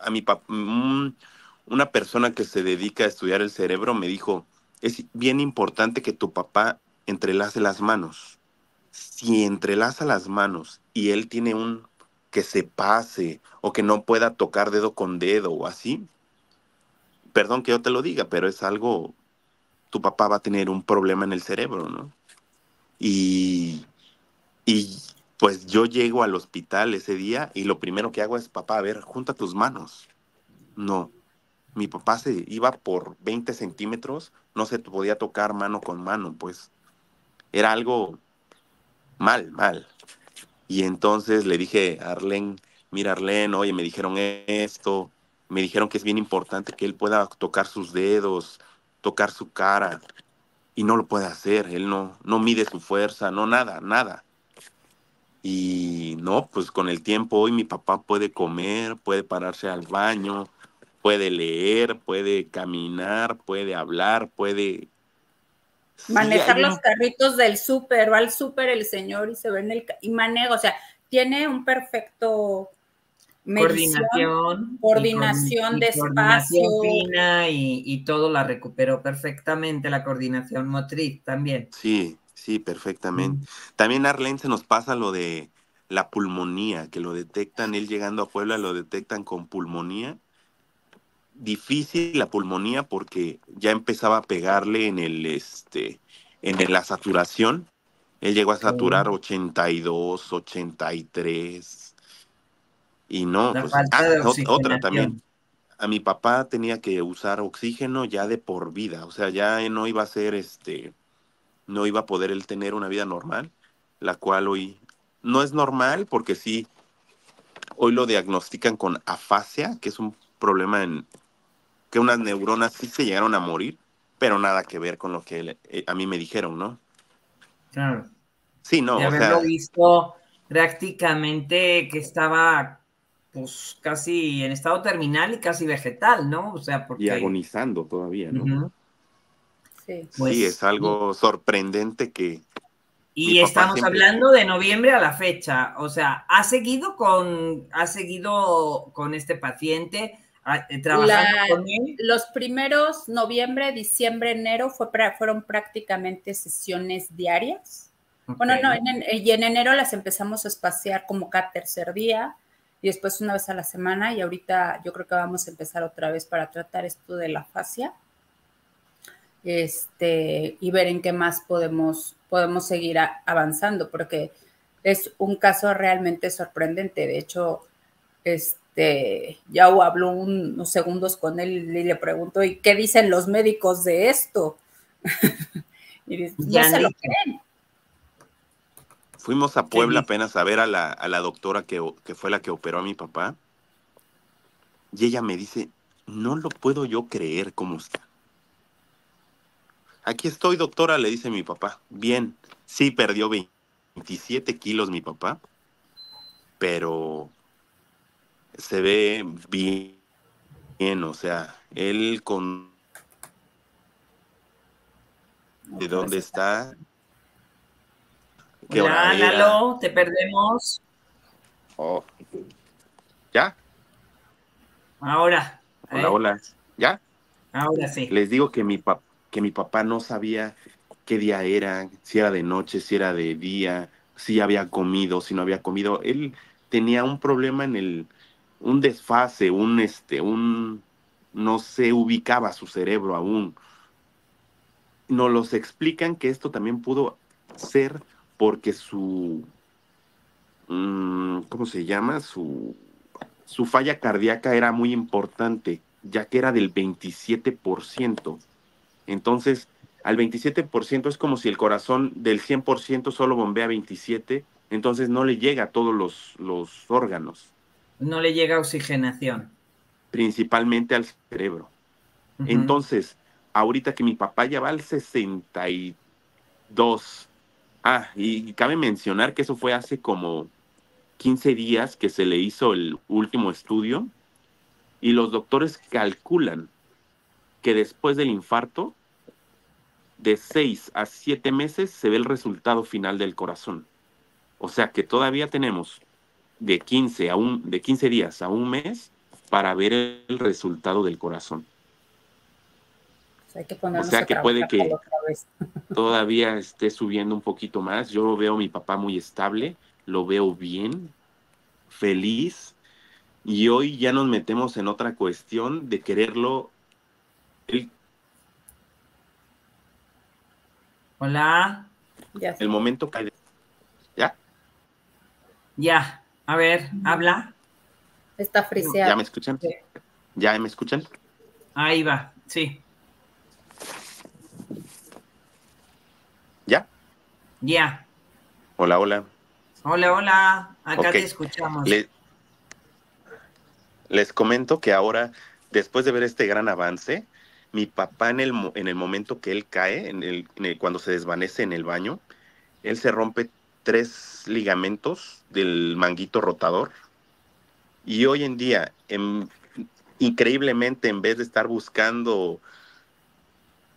a mi papá, una persona que se dedica a estudiar el cerebro me dijo, es bien importante que tu papá entrelace las manos. Si entrelaza las manos y él tiene un que se pase o que no pueda tocar dedo con dedo o así, perdón que yo te lo diga, pero es algo, tu papá va a tener un problema en el cerebro, ¿no? Y, y pues yo llego al hospital ese día y lo primero que hago es, papá, a ver, junta tus manos. No, mi papá se iba por 20 centímetros, no se podía tocar mano con mano, pues era algo mal, mal. Y entonces le dije a Arlen, mira Arlen, oye, me dijeron esto, me dijeron que es bien importante que él pueda tocar sus dedos, tocar su cara, y no lo puede hacer, él no, no mide su fuerza, no nada, nada. Y no, pues con el tiempo hoy mi papá puede comer, puede pararse al baño, puede leer, puede caminar, puede hablar, puede... Manejar los carritos del súper, va al súper el señor y se ve en el... y maneja, o sea, tiene un perfecto... coordinación. Coordinación de espacio. y, y todo la recuperó perfectamente, la coordinación motriz también. Sí, Sí, perfectamente. También Arlen se nos pasa lo de la pulmonía, que lo detectan, él llegando a Puebla lo detectan con pulmonía. Difícil la pulmonía porque ya empezaba a pegarle en el este en la saturación. Él llegó a saturar 82, 83. Y no, pues, ah, otra también. A mi papá tenía que usar oxígeno ya de por vida, o sea, ya no iba a ser este no iba a poder él tener una vida normal, la cual hoy no es normal porque sí, hoy lo diagnostican con afasia, que es un problema en que unas neuronas sí se llegaron a morir, pero nada que ver con lo que eh, a mí me dijeron, ¿no? Claro. Sí, no. De haberlo visto prácticamente que estaba pues casi en estado terminal y casi vegetal, ¿no? O sea, porque... Y agonizando todavía, ¿no? Sí. Pues, es algo sorprendente que... Y estamos hablando de noviembre a la fecha, o sea, ¿ha seguido con, ha seguido con este paciente? Eh, trabajando con él? Los primeros noviembre, diciembre, enero fue, fueron prácticamente sesiones diarias. Bueno, no, y en enero las empezamos a espaciar como cada tercer día y después una vez a la semana y ahorita yo creo que vamos a empezar otra vez para tratar esto de la fascia este, y ver en qué más podemos, podemos seguir avanzando, porque es un caso realmente sorprendente. De hecho, este, ya habló unos segundos con él y le pregunto, ¿y qué dicen los médicos de esto? y ya se lo creen. Fuimos a Puebla apenas a ver a la, a la doctora que, que fue la que operó a mi papá. Y ella me dice, no lo puedo yo creer cómo está Aquí estoy, doctora, le dice mi papá. Bien, sí perdió 27 kilos mi papá, pero se ve bien, bien o sea, él con... ¿De dónde está? ¿Qué Hola, Lalo, te perdemos. Oh. ¿Ya? Ahora. Hola, ¿eh? hola. ¿Ya? Ahora sí. Les digo que mi, que mi papá no sabía qué día era, si era de noche, si era de día, si había comido, si no había comido. Él tenía un problema en el, un desfase, un, este, un, no se ubicaba su cerebro aún. Nos los explican que esto también pudo ser porque su, mm, ¿cómo se llama? Su, su falla cardíaca era muy importante, ya que era del 27%. Entonces, al 27% es como si el corazón del 100% solo bombea 27, entonces no le llega a todos los, los órganos. No le llega oxigenación. Principalmente al cerebro. Entonces, ahorita que mi papá ya va al 62, ah, y cabe mencionar que eso fue hace como 15 días que se le hizo el último estudio y los doctores calculan que después del infarto, de 6 a 7 meses se ve el resultado final del corazón. O sea que todavía tenemos de 15, a un, de 15 días a un mes para ver el resultado del corazón. o sea que puede que todavía esté subiendo un poquito más. Yo veo a mi papá muy estable, lo veo bien, feliz, y hoy ya nos metemos en otra cuestión de quererlo. Hola. El momento que... ¿Ya? Ya. A ver, habla. Está friseado. ¿Ya me escuchan? ¿Ya me escuchan? Ahí va, sí. ¿Ya? Ya. Hola, hola. Hola, hola. Acá te escuchamos. les comento que ahora, después de ver este gran avance, mi papá en el, en el momento que él cae, en el, cuando se desvanece en el baño, él se rompe tres ligamentos del manguito rotador. Y hoy en día, increíblemente, en vez de estar buscando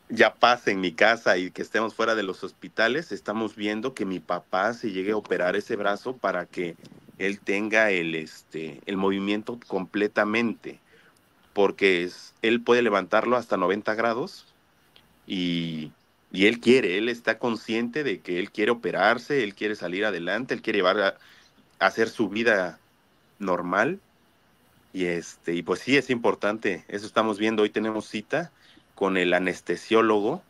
ya paz en mi casa y que estemos fuera de los hospitales, estamos viendo que mi papá se llegue a operar ese brazo para que él tenga el, este, el movimiento completamente, porque él puede levantarlo hasta 90 grados y y él quiere, él está consciente de que él quiere operarse, él quiere salir adelante, él quiere llevar a, hacer su vida normal. Y este, y pues sí, es importante, eso estamos viendo, hoy tenemos cita con el anestesiólogo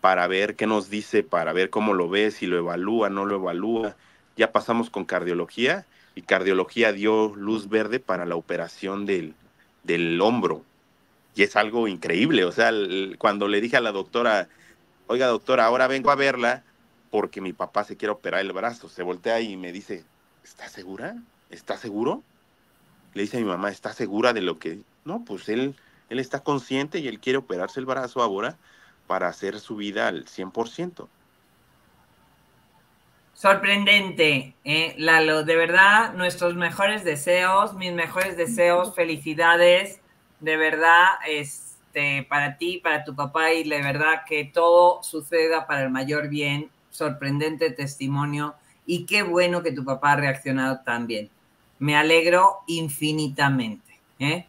para ver qué nos dice, para ver cómo lo ve, si lo evalúa, no lo evalúa. Ya pasamos con cardiología y cardiología dio luz verde para la operación del, del hombro. Y es algo increíble, o sea, cuando le dije a la doctora, oiga doctora, ahora vengo a verla porque mi papá se quiere operar el brazo. Se voltea y me dice, ¿está segura? ¿Está seguro? Le dice a mi mamá, ¿está segura de lo que...? No, pues él, él está consciente y él quiere operarse el brazo ahora para hacer su vida al 100%. Sorprendente, ¿eh? Lalo. De verdad, nuestros mejores deseos, mis mejores deseos, felicidades. De verdad, es este, para ti, para tu papá y de verdad que todo suceda para el mayor bien. Sorprendente testimonio y qué bueno que tu papá ha reaccionado tan bien. Me alegro infinitamente. ¿eh?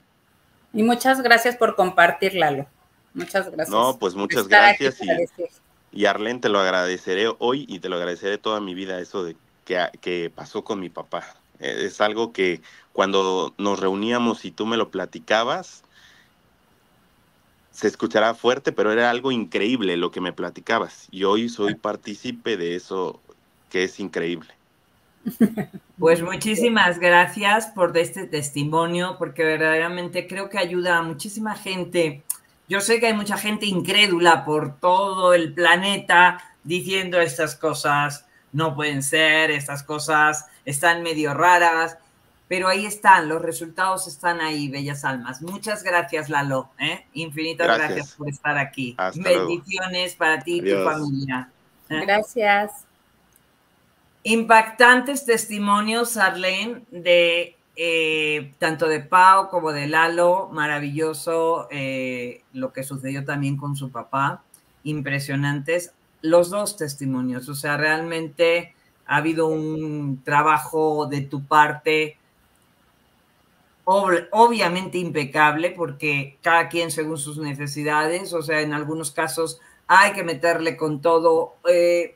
Y muchas gracias por compartir, Lalo. Muchas gracias. No, pues muchas gracias. Y, y Arlen, te lo agradeceré hoy y te lo agradeceré toda mi vida, eso de que, que pasó con mi papá. Es algo que cuando nos reuníamos y tú me lo platicabas, se escuchará fuerte, pero era algo increíble lo que me platicabas. Y hoy soy partícipe de eso que es increíble. Pues muchísimas gracias por este testimonio, porque verdaderamente creo que ayuda a muchísima gente. Yo sé que hay mucha gente incrédula por todo el planeta diciendo estas cosas no pueden ser, estas cosas están medio raras, pero ahí están, los resultados están ahí, bellas almas. Muchas gracias, Lalo. ¿eh? Infinitas gracias. por estar aquí. Bendiciones para ti y tu familia. ¿eh? Gracias. Impactantes testimonios, Arlene, de eh, tanto de Pau como de Lalo. Maravilloso eh, lo que sucedió también con su papá. Impresionantes. Los dos testimonios. O sea, realmente ha habido un trabajo de tu parte obviamente impecable porque cada quien según sus necesidades, o sea, en algunos casos hay que meterle con todo. Eh,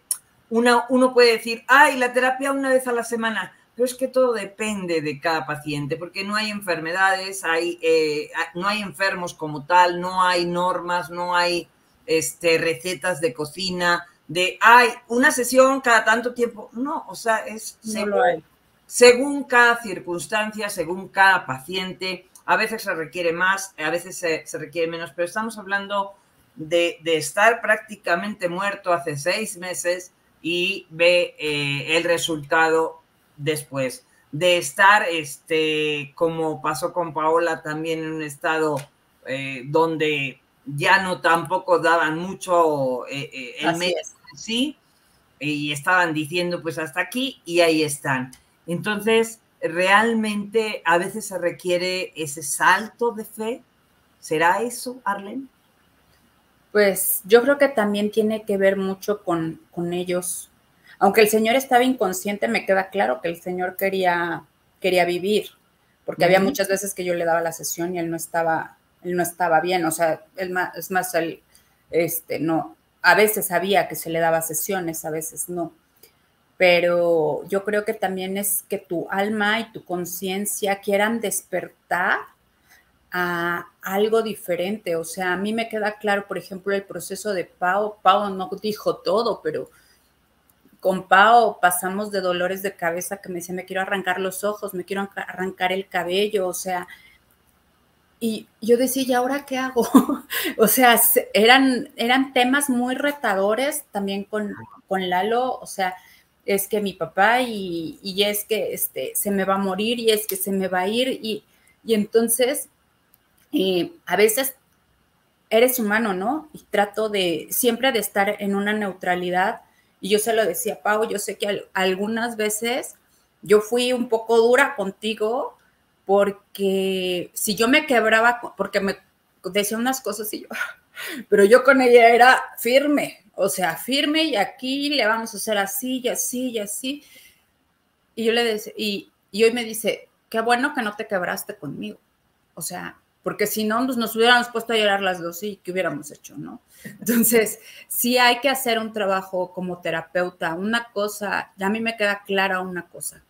uno puede decir, ay, la terapia una vez a la semana, pero es que todo depende de cada paciente, porque no hay enfermedades, hay, eh, no hay enfermos como tal, no hay normas, no hay este, recetas de cocina, de, ay, una sesión cada tanto tiempo. No, o sea, es... No hay según cada circunstancia, según cada paciente. A veces se requiere más, a veces se, requiere menos, pero estamos hablando de, estar prácticamente muerto hace seis meses y ve eh, el resultado después. De estar, este, como pasó con Paola, también en un estado eh, donde ya no tampoco daban mucho eh, el mes sí, y estaban diciendo pues hasta aquí y ahí están. Entonces, realmente a veces se requiere ese salto de fe. ¿Será eso, Arlen? Pues yo creo que también tiene que ver mucho con, ellos. Aunque el Señor estaba inconsciente, me queda claro que el Señor quería, quería vivir, porque había muchas veces que yo le daba la sesión y él no estaba, él no estaba bien. O sea, él, es más, él, este, no, a veces sabía que se le daba sesiones, a veces no pero yo creo que también es que tu alma y tu conciencia quieran despertar a algo diferente. O sea, a mí me queda claro, por ejemplo, el proceso de Pau. Pau no dijo todo, pero con Pau pasamos de dolores de cabeza que me decía, me quiero arrancar los ojos, me quiero arrancar el cabello, o sea, y yo decía, ¿y ahora qué hago? o sea, eran, eran temas muy retadores también con, con Lalo, o sea, es que mi papá y, es que este, se me va a morir y es que se me va a ir y, entonces eh, a veces eres humano, ¿no? Y trato de siempre de estar en una neutralidad y yo se lo decía Pau, yo sé que algunas veces yo fui un poco dura contigo porque si yo me quebraba, porque me decía unas cosas y yo, pero yo con ella era firme, o sea, firme y aquí le vamos a hacer así y así y así. Y yo le decía, y, hoy me dice, qué bueno que no te quebraste conmigo. O sea, porque si no, pues, nos hubiéramos puesto a llorar las dos y qué hubiéramos hecho, ¿no? Entonces, sí hay que hacer un trabajo como terapeuta. Una cosa, ya a mí me queda clara una cosa.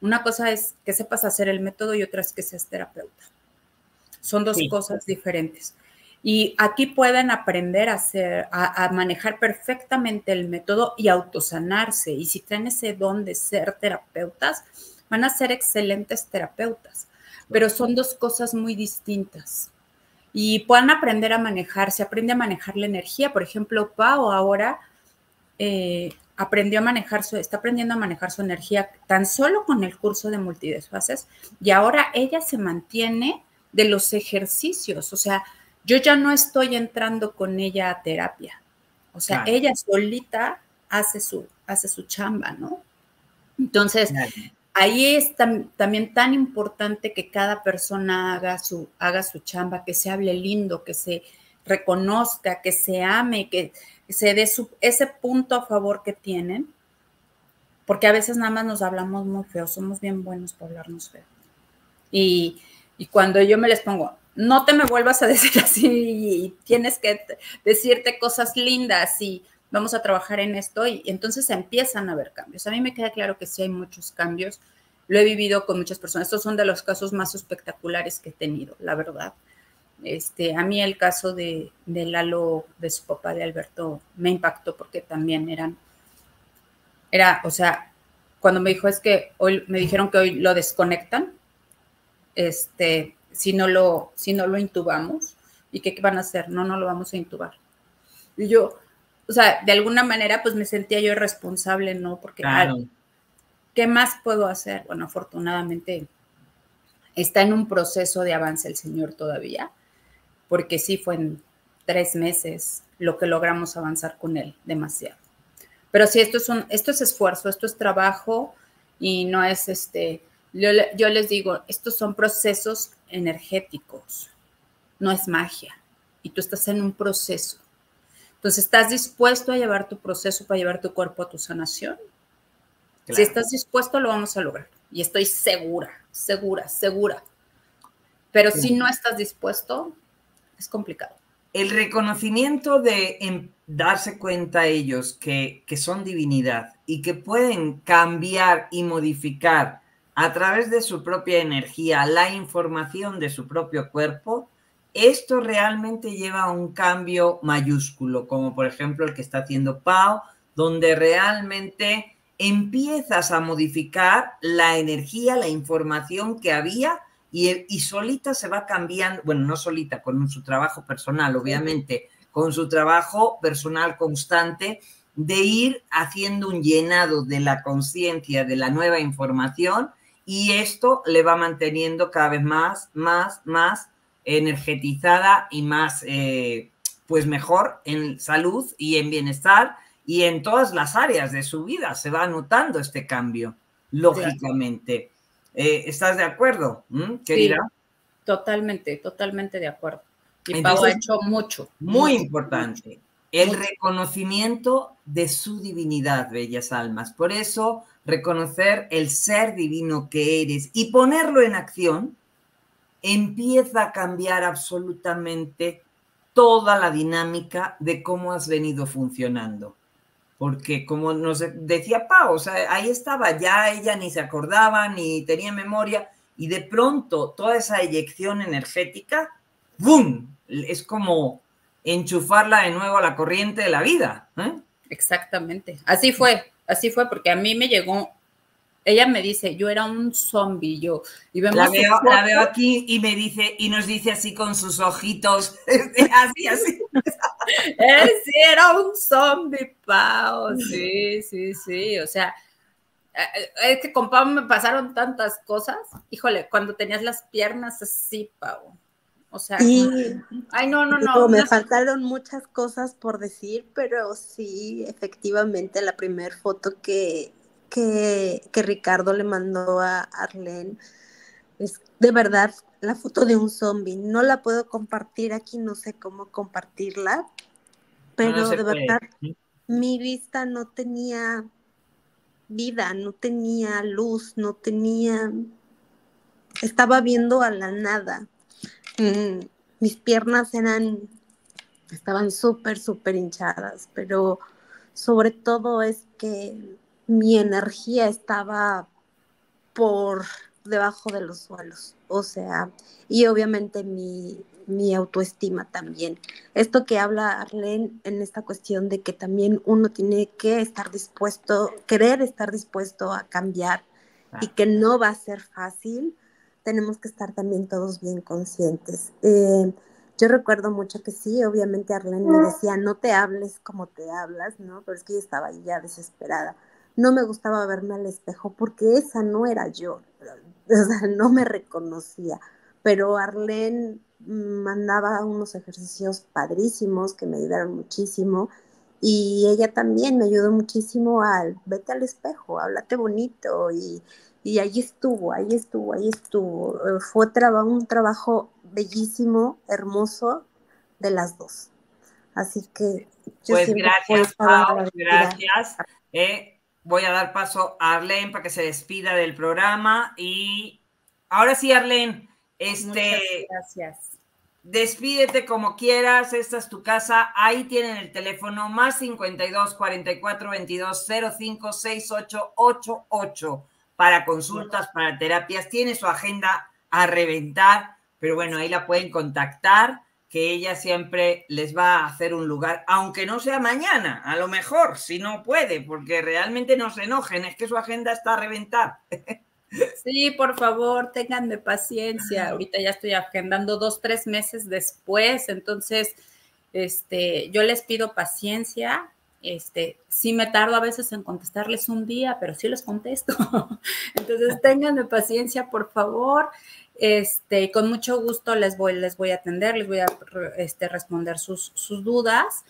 Una cosa es que sepas hacer el método y otra es que seas terapeuta. Son dos cosas diferentes. Y aquí pueden aprender a, hacer, a, manejar perfectamente el método y autosanarse. Y si tienen ese don de ser terapeutas, van a ser excelentes terapeutas. Pero son dos cosas muy distintas. Y puedan aprender a manejar, se aprende a manejar la energía. Por ejemplo, Pau ahora eh, aprendió a manejar su, está aprendiendo a manejar su energía tan solo con el curso de multidesfases. Y ahora ella se mantiene de los ejercicios. O sea, yo ya no estoy entrando con ella a terapia. O sea, ella solita hace su, hace su chamba, ¿no? Entonces, ahí es también tan importante que cada persona haga su, haga su chamba, que se hable lindo, que se reconozca, que se ame, que se dé ese punto a favor que tienen, porque a veces nada más nos hablamos muy feo, somos bien buenos para hablarnos feo. Y, y cuando yo me les pongo, no te me vuelvas a decir así y tienes que decirte cosas lindas y vamos a trabajar en esto y entonces empiezan a haber cambios. A mí me queda claro que sí hay muchos cambios. Lo he vivido con muchas personas. Estos son de los casos más espectaculares que he tenido, la verdad. Este, a mí el caso de, de Lalo, de su papá, de Alberto, me impactó porque también eran, era, o sea, cuando me dijo es que hoy, me dijeron que hoy lo desconectan, este, si no lo, si no lo intubamos. ¿Y qué, van a hacer? No, no lo vamos a intubar. Y yo, o sea, de alguna manera, pues me sentía yo responsable, ¿no? Porque, ¿qué más puedo hacer? Bueno, afortunadamente Está en un proceso de avance el Señor todavía, porque sí fue en tres meses lo que logramos avanzar con Él, demasiado. Pero sí, esto es, un, esto es esfuerzo, esto es trabajo y no es este, yo, yo les digo, estos son procesos energéticos, no es magia. Y tú estás en un proceso. Entonces, ¿estás dispuesto a llevar tu proceso para llevar tu cuerpo a tu sanación? Si estás dispuesto, lo vamos a lograr. Y estoy segura, segura, segura. Pero si no estás dispuesto, es complicado. El reconocimiento de darse cuenta ellos que, que son divinidad y que pueden cambiar y modificar a través de su propia energía la información de su propio cuerpo, esto realmente lleva a un cambio mayúsculo, como por ejemplo el que está haciendo Pau, donde realmente empiezas a modificar la energía, la información que había y, y solita se va cambiando, bueno, no solita, con su trabajo personal, obviamente, con su trabajo personal constante de ir haciendo un llenado de la conciencia de la nueva información y esto le va manteniendo cada vez más, más, más energetizada y más, eh, pues mejor en salud y en bienestar y en todas las áreas de su vida. Se va notando este cambio, lógicamente. Eh, ¿Estás de acuerdo, querida? totalmente, totalmente de acuerdo. Y Pau ha hecho mucho. Muy importante. El reconocimiento de su divinidad, bellas almas. Por eso, reconocer el ser divino que eres y ponerlo en acción empieza a cambiar absolutamente toda la dinámica de cómo has venido funcionando. Porque como nos decía Pau, o sea, ahí estaba, ya ella ni se acordaba, ni tenía memoria, y de pronto toda esa eyección energética, ¡boom! Es como enchufarla de nuevo a la corriente de la vida. ¿eh? Exactamente, así fue, así fue, porque a mí me llegó ella me dice, yo era un zombie, yo. Y vemos la, veo, la veo aquí y me dice, y nos dice así con sus ojitos, así, así. Él sí era un zombie, Pau, sí, sí, sí, o sea, eh, es que con Pau me pasaron tantas cosas, híjole, cuando tenías las piernas así, Pau. O sea, ay, no, no, no. Me faltaron muchas cosas por decir, pero sí, efectivamente, la primera foto que, que, Ricardo le mandó a Arlene es de verdad la foto de un zombie. No la puedo compartir aquí, no sé cómo compartirla, pero de verdad mi vista no tenía vida, no tenía luz, no tenía... Estaba viendo a la nada. Mm, mis piernas eran, estaban súper, súper hinchadas, pero sobre todo es que mi energía estaba por debajo de los suelos, o sea, y obviamente mi, mi autoestima también. Esto que habla Arlene en esta cuestión de que también uno tiene que estar dispuesto, querer estar dispuesto a cambiar y que no va a ser fácil, tenemos que estar también todos bien conscientes. Eh, yo recuerdo mucho que sí, obviamente Arlene me decía, no te hables como te hablas, ¿no? Pero es que yo estaba ya desesperada no me gustaba verme al espejo porque esa no era yo, o sea, no me reconocía. Pero Arlene mandaba unos ejercicios padrísimos que me ayudaron muchísimo y ella también me ayudó muchísimo al vete al espejo, háblate bonito y, y ahí estuvo, ahí estuvo, ahí estuvo. Fue un trabajo bellísimo, hermoso de las dos. Así que yo pues gracias, Pau, gracias. Eh, voy a dar paso a Arlene para que se despida del programa. Y ahora sí, Arlene, este. gracias. Despídete como quieras, esta es tu casa. Ahí tienen el teléfono más 52 44 22 05 68 88 para consultas, para terapias. Tiene su agenda a reventar, pero bueno, ahí la pueden contactar que ella siempre les va a hacer un lugar, aunque no sea mañana, a lo mejor, si no puede, porque realmente no se enojen, es que su agenda está a reventar. Sí, por favor, tengan paciencia. Ahorita ya estoy agendando dos, tres meses después, entonces, este, yo les pido paciencia. Este, sí me tardo a veces en contestarles un día, pero sí les contesto. Entonces, tengan paciencia, por favor. Este, con mucho gusto les voy, les voy a atender, les voy a este, responder sus, sus dudas.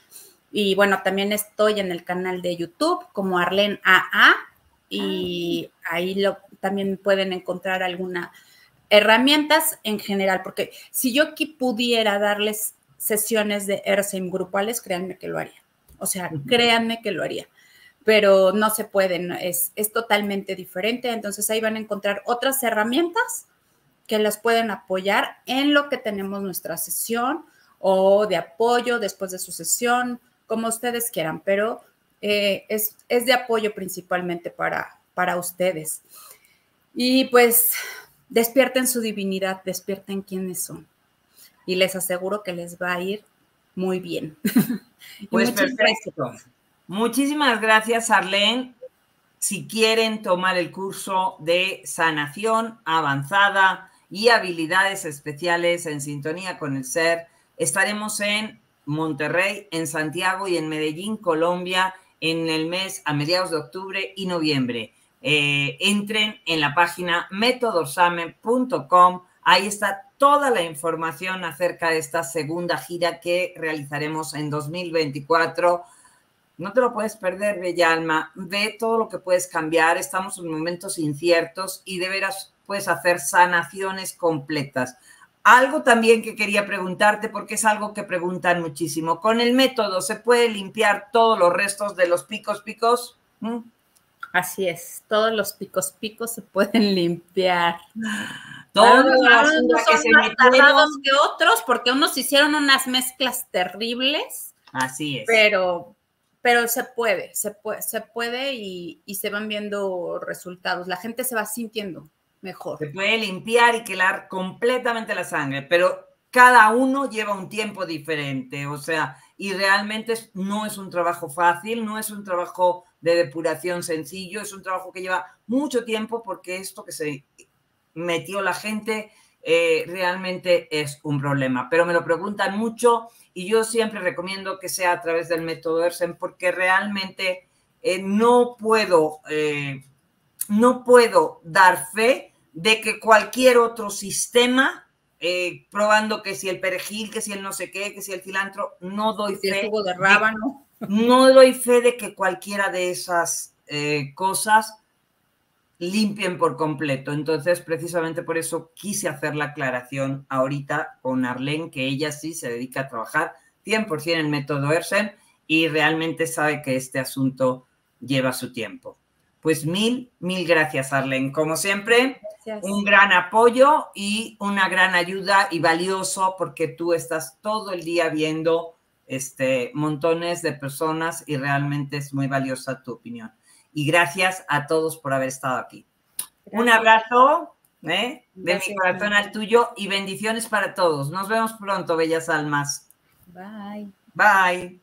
Y bueno, también estoy en el canal de YouTube como Arlen AA y ah, ahí lo, también pueden encontrar algunas herramientas en general, porque si yo aquí pudiera darles sesiones de ERSEM grupales, créanme que lo haría. O sea, créanme que lo haría. Pero no se pueden, es, es totalmente diferente. Entonces ahí van a encontrar otras herramientas que las pueden apoyar en lo que tenemos nuestra sesión o de apoyo después de su sesión, como ustedes quieran, pero eh, es, de apoyo principalmente para, para ustedes. Y pues despierten su divinidad, despierten quiénes son. Y les aseguro que les va a ir muy bien. pues perfecto. Muchísimas gracias, Arlene. Si quieren tomar el curso de sanación avanzada y habilidades especiales en sintonía con el ser, estaremos en Monterrey, en Santiago y en Medellín, Colombia, en el mes a mediados de octubre y noviembre. Eh, entren en la página metodosame.com. Ahí está toda la información acerca de esta segunda gira que realizaremos en 2024. No te lo puedes perder, Bella Alma. Ve todo lo que puedes cambiar. Estamos en momentos inciertos y de veras puedes hacer sanaciones completas. Algo también que quería preguntarte, porque es algo que preguntan muchísimo. ¿Con el método se puede limpiar todos los restos de los picos picos? ¿Mm? Así es, todos los picos picos se pueden limpiar. Todos unos son más tardados que otros, porque unos hicieron unas mezclas terribles. Así es. Pero, pero se puede, se puede, se puede y, y se van viendo resultados. La gente se va sintiendo mejor. Se puede limpiar y quedar completamente la sangre, pero cada uno lleva un tiempo diferente, o sea, y realmente no es un trabajo fácil, no es un trabajo de depuración sencillo, es un trabajo que lleva mucho tiempo porque esto que se metió la gente eh, realmente es un problema. Pero me lo preguntan mucho y yo siempre recomiendo que sea a través del método ERSEN porque realmente eh, no puedo, eh, no puedo dar fe de que cualquier otro sistema probando que si el perejil, que si el no sé qué, que si el cilantro, no doy fe. El jugo de rábano. No doy fe de que cualquiera de esas eh, cosas limpien por completo. Entonces, precisamente por eso quise hacer la aclaración ahorita con Arlene, que ella sí se dedica a trabajar 100% en el método ERSEN y realmente sabe que este asunto lleva su tiempo. Pues mil, mil gracias, Arlene. Como siempre, un gran apoyo y una gran ayuda y valioso porque tú estás todo el día viendo este, montones de personas y realmente es muy valiosa tu opinión. Y gracias a todos por haber estado aquí. Un abrazo ¿eh? de mi corazón al tuyo y bendiciones para todos. Nos vemos pronto, bellas almas. Bye. Bye.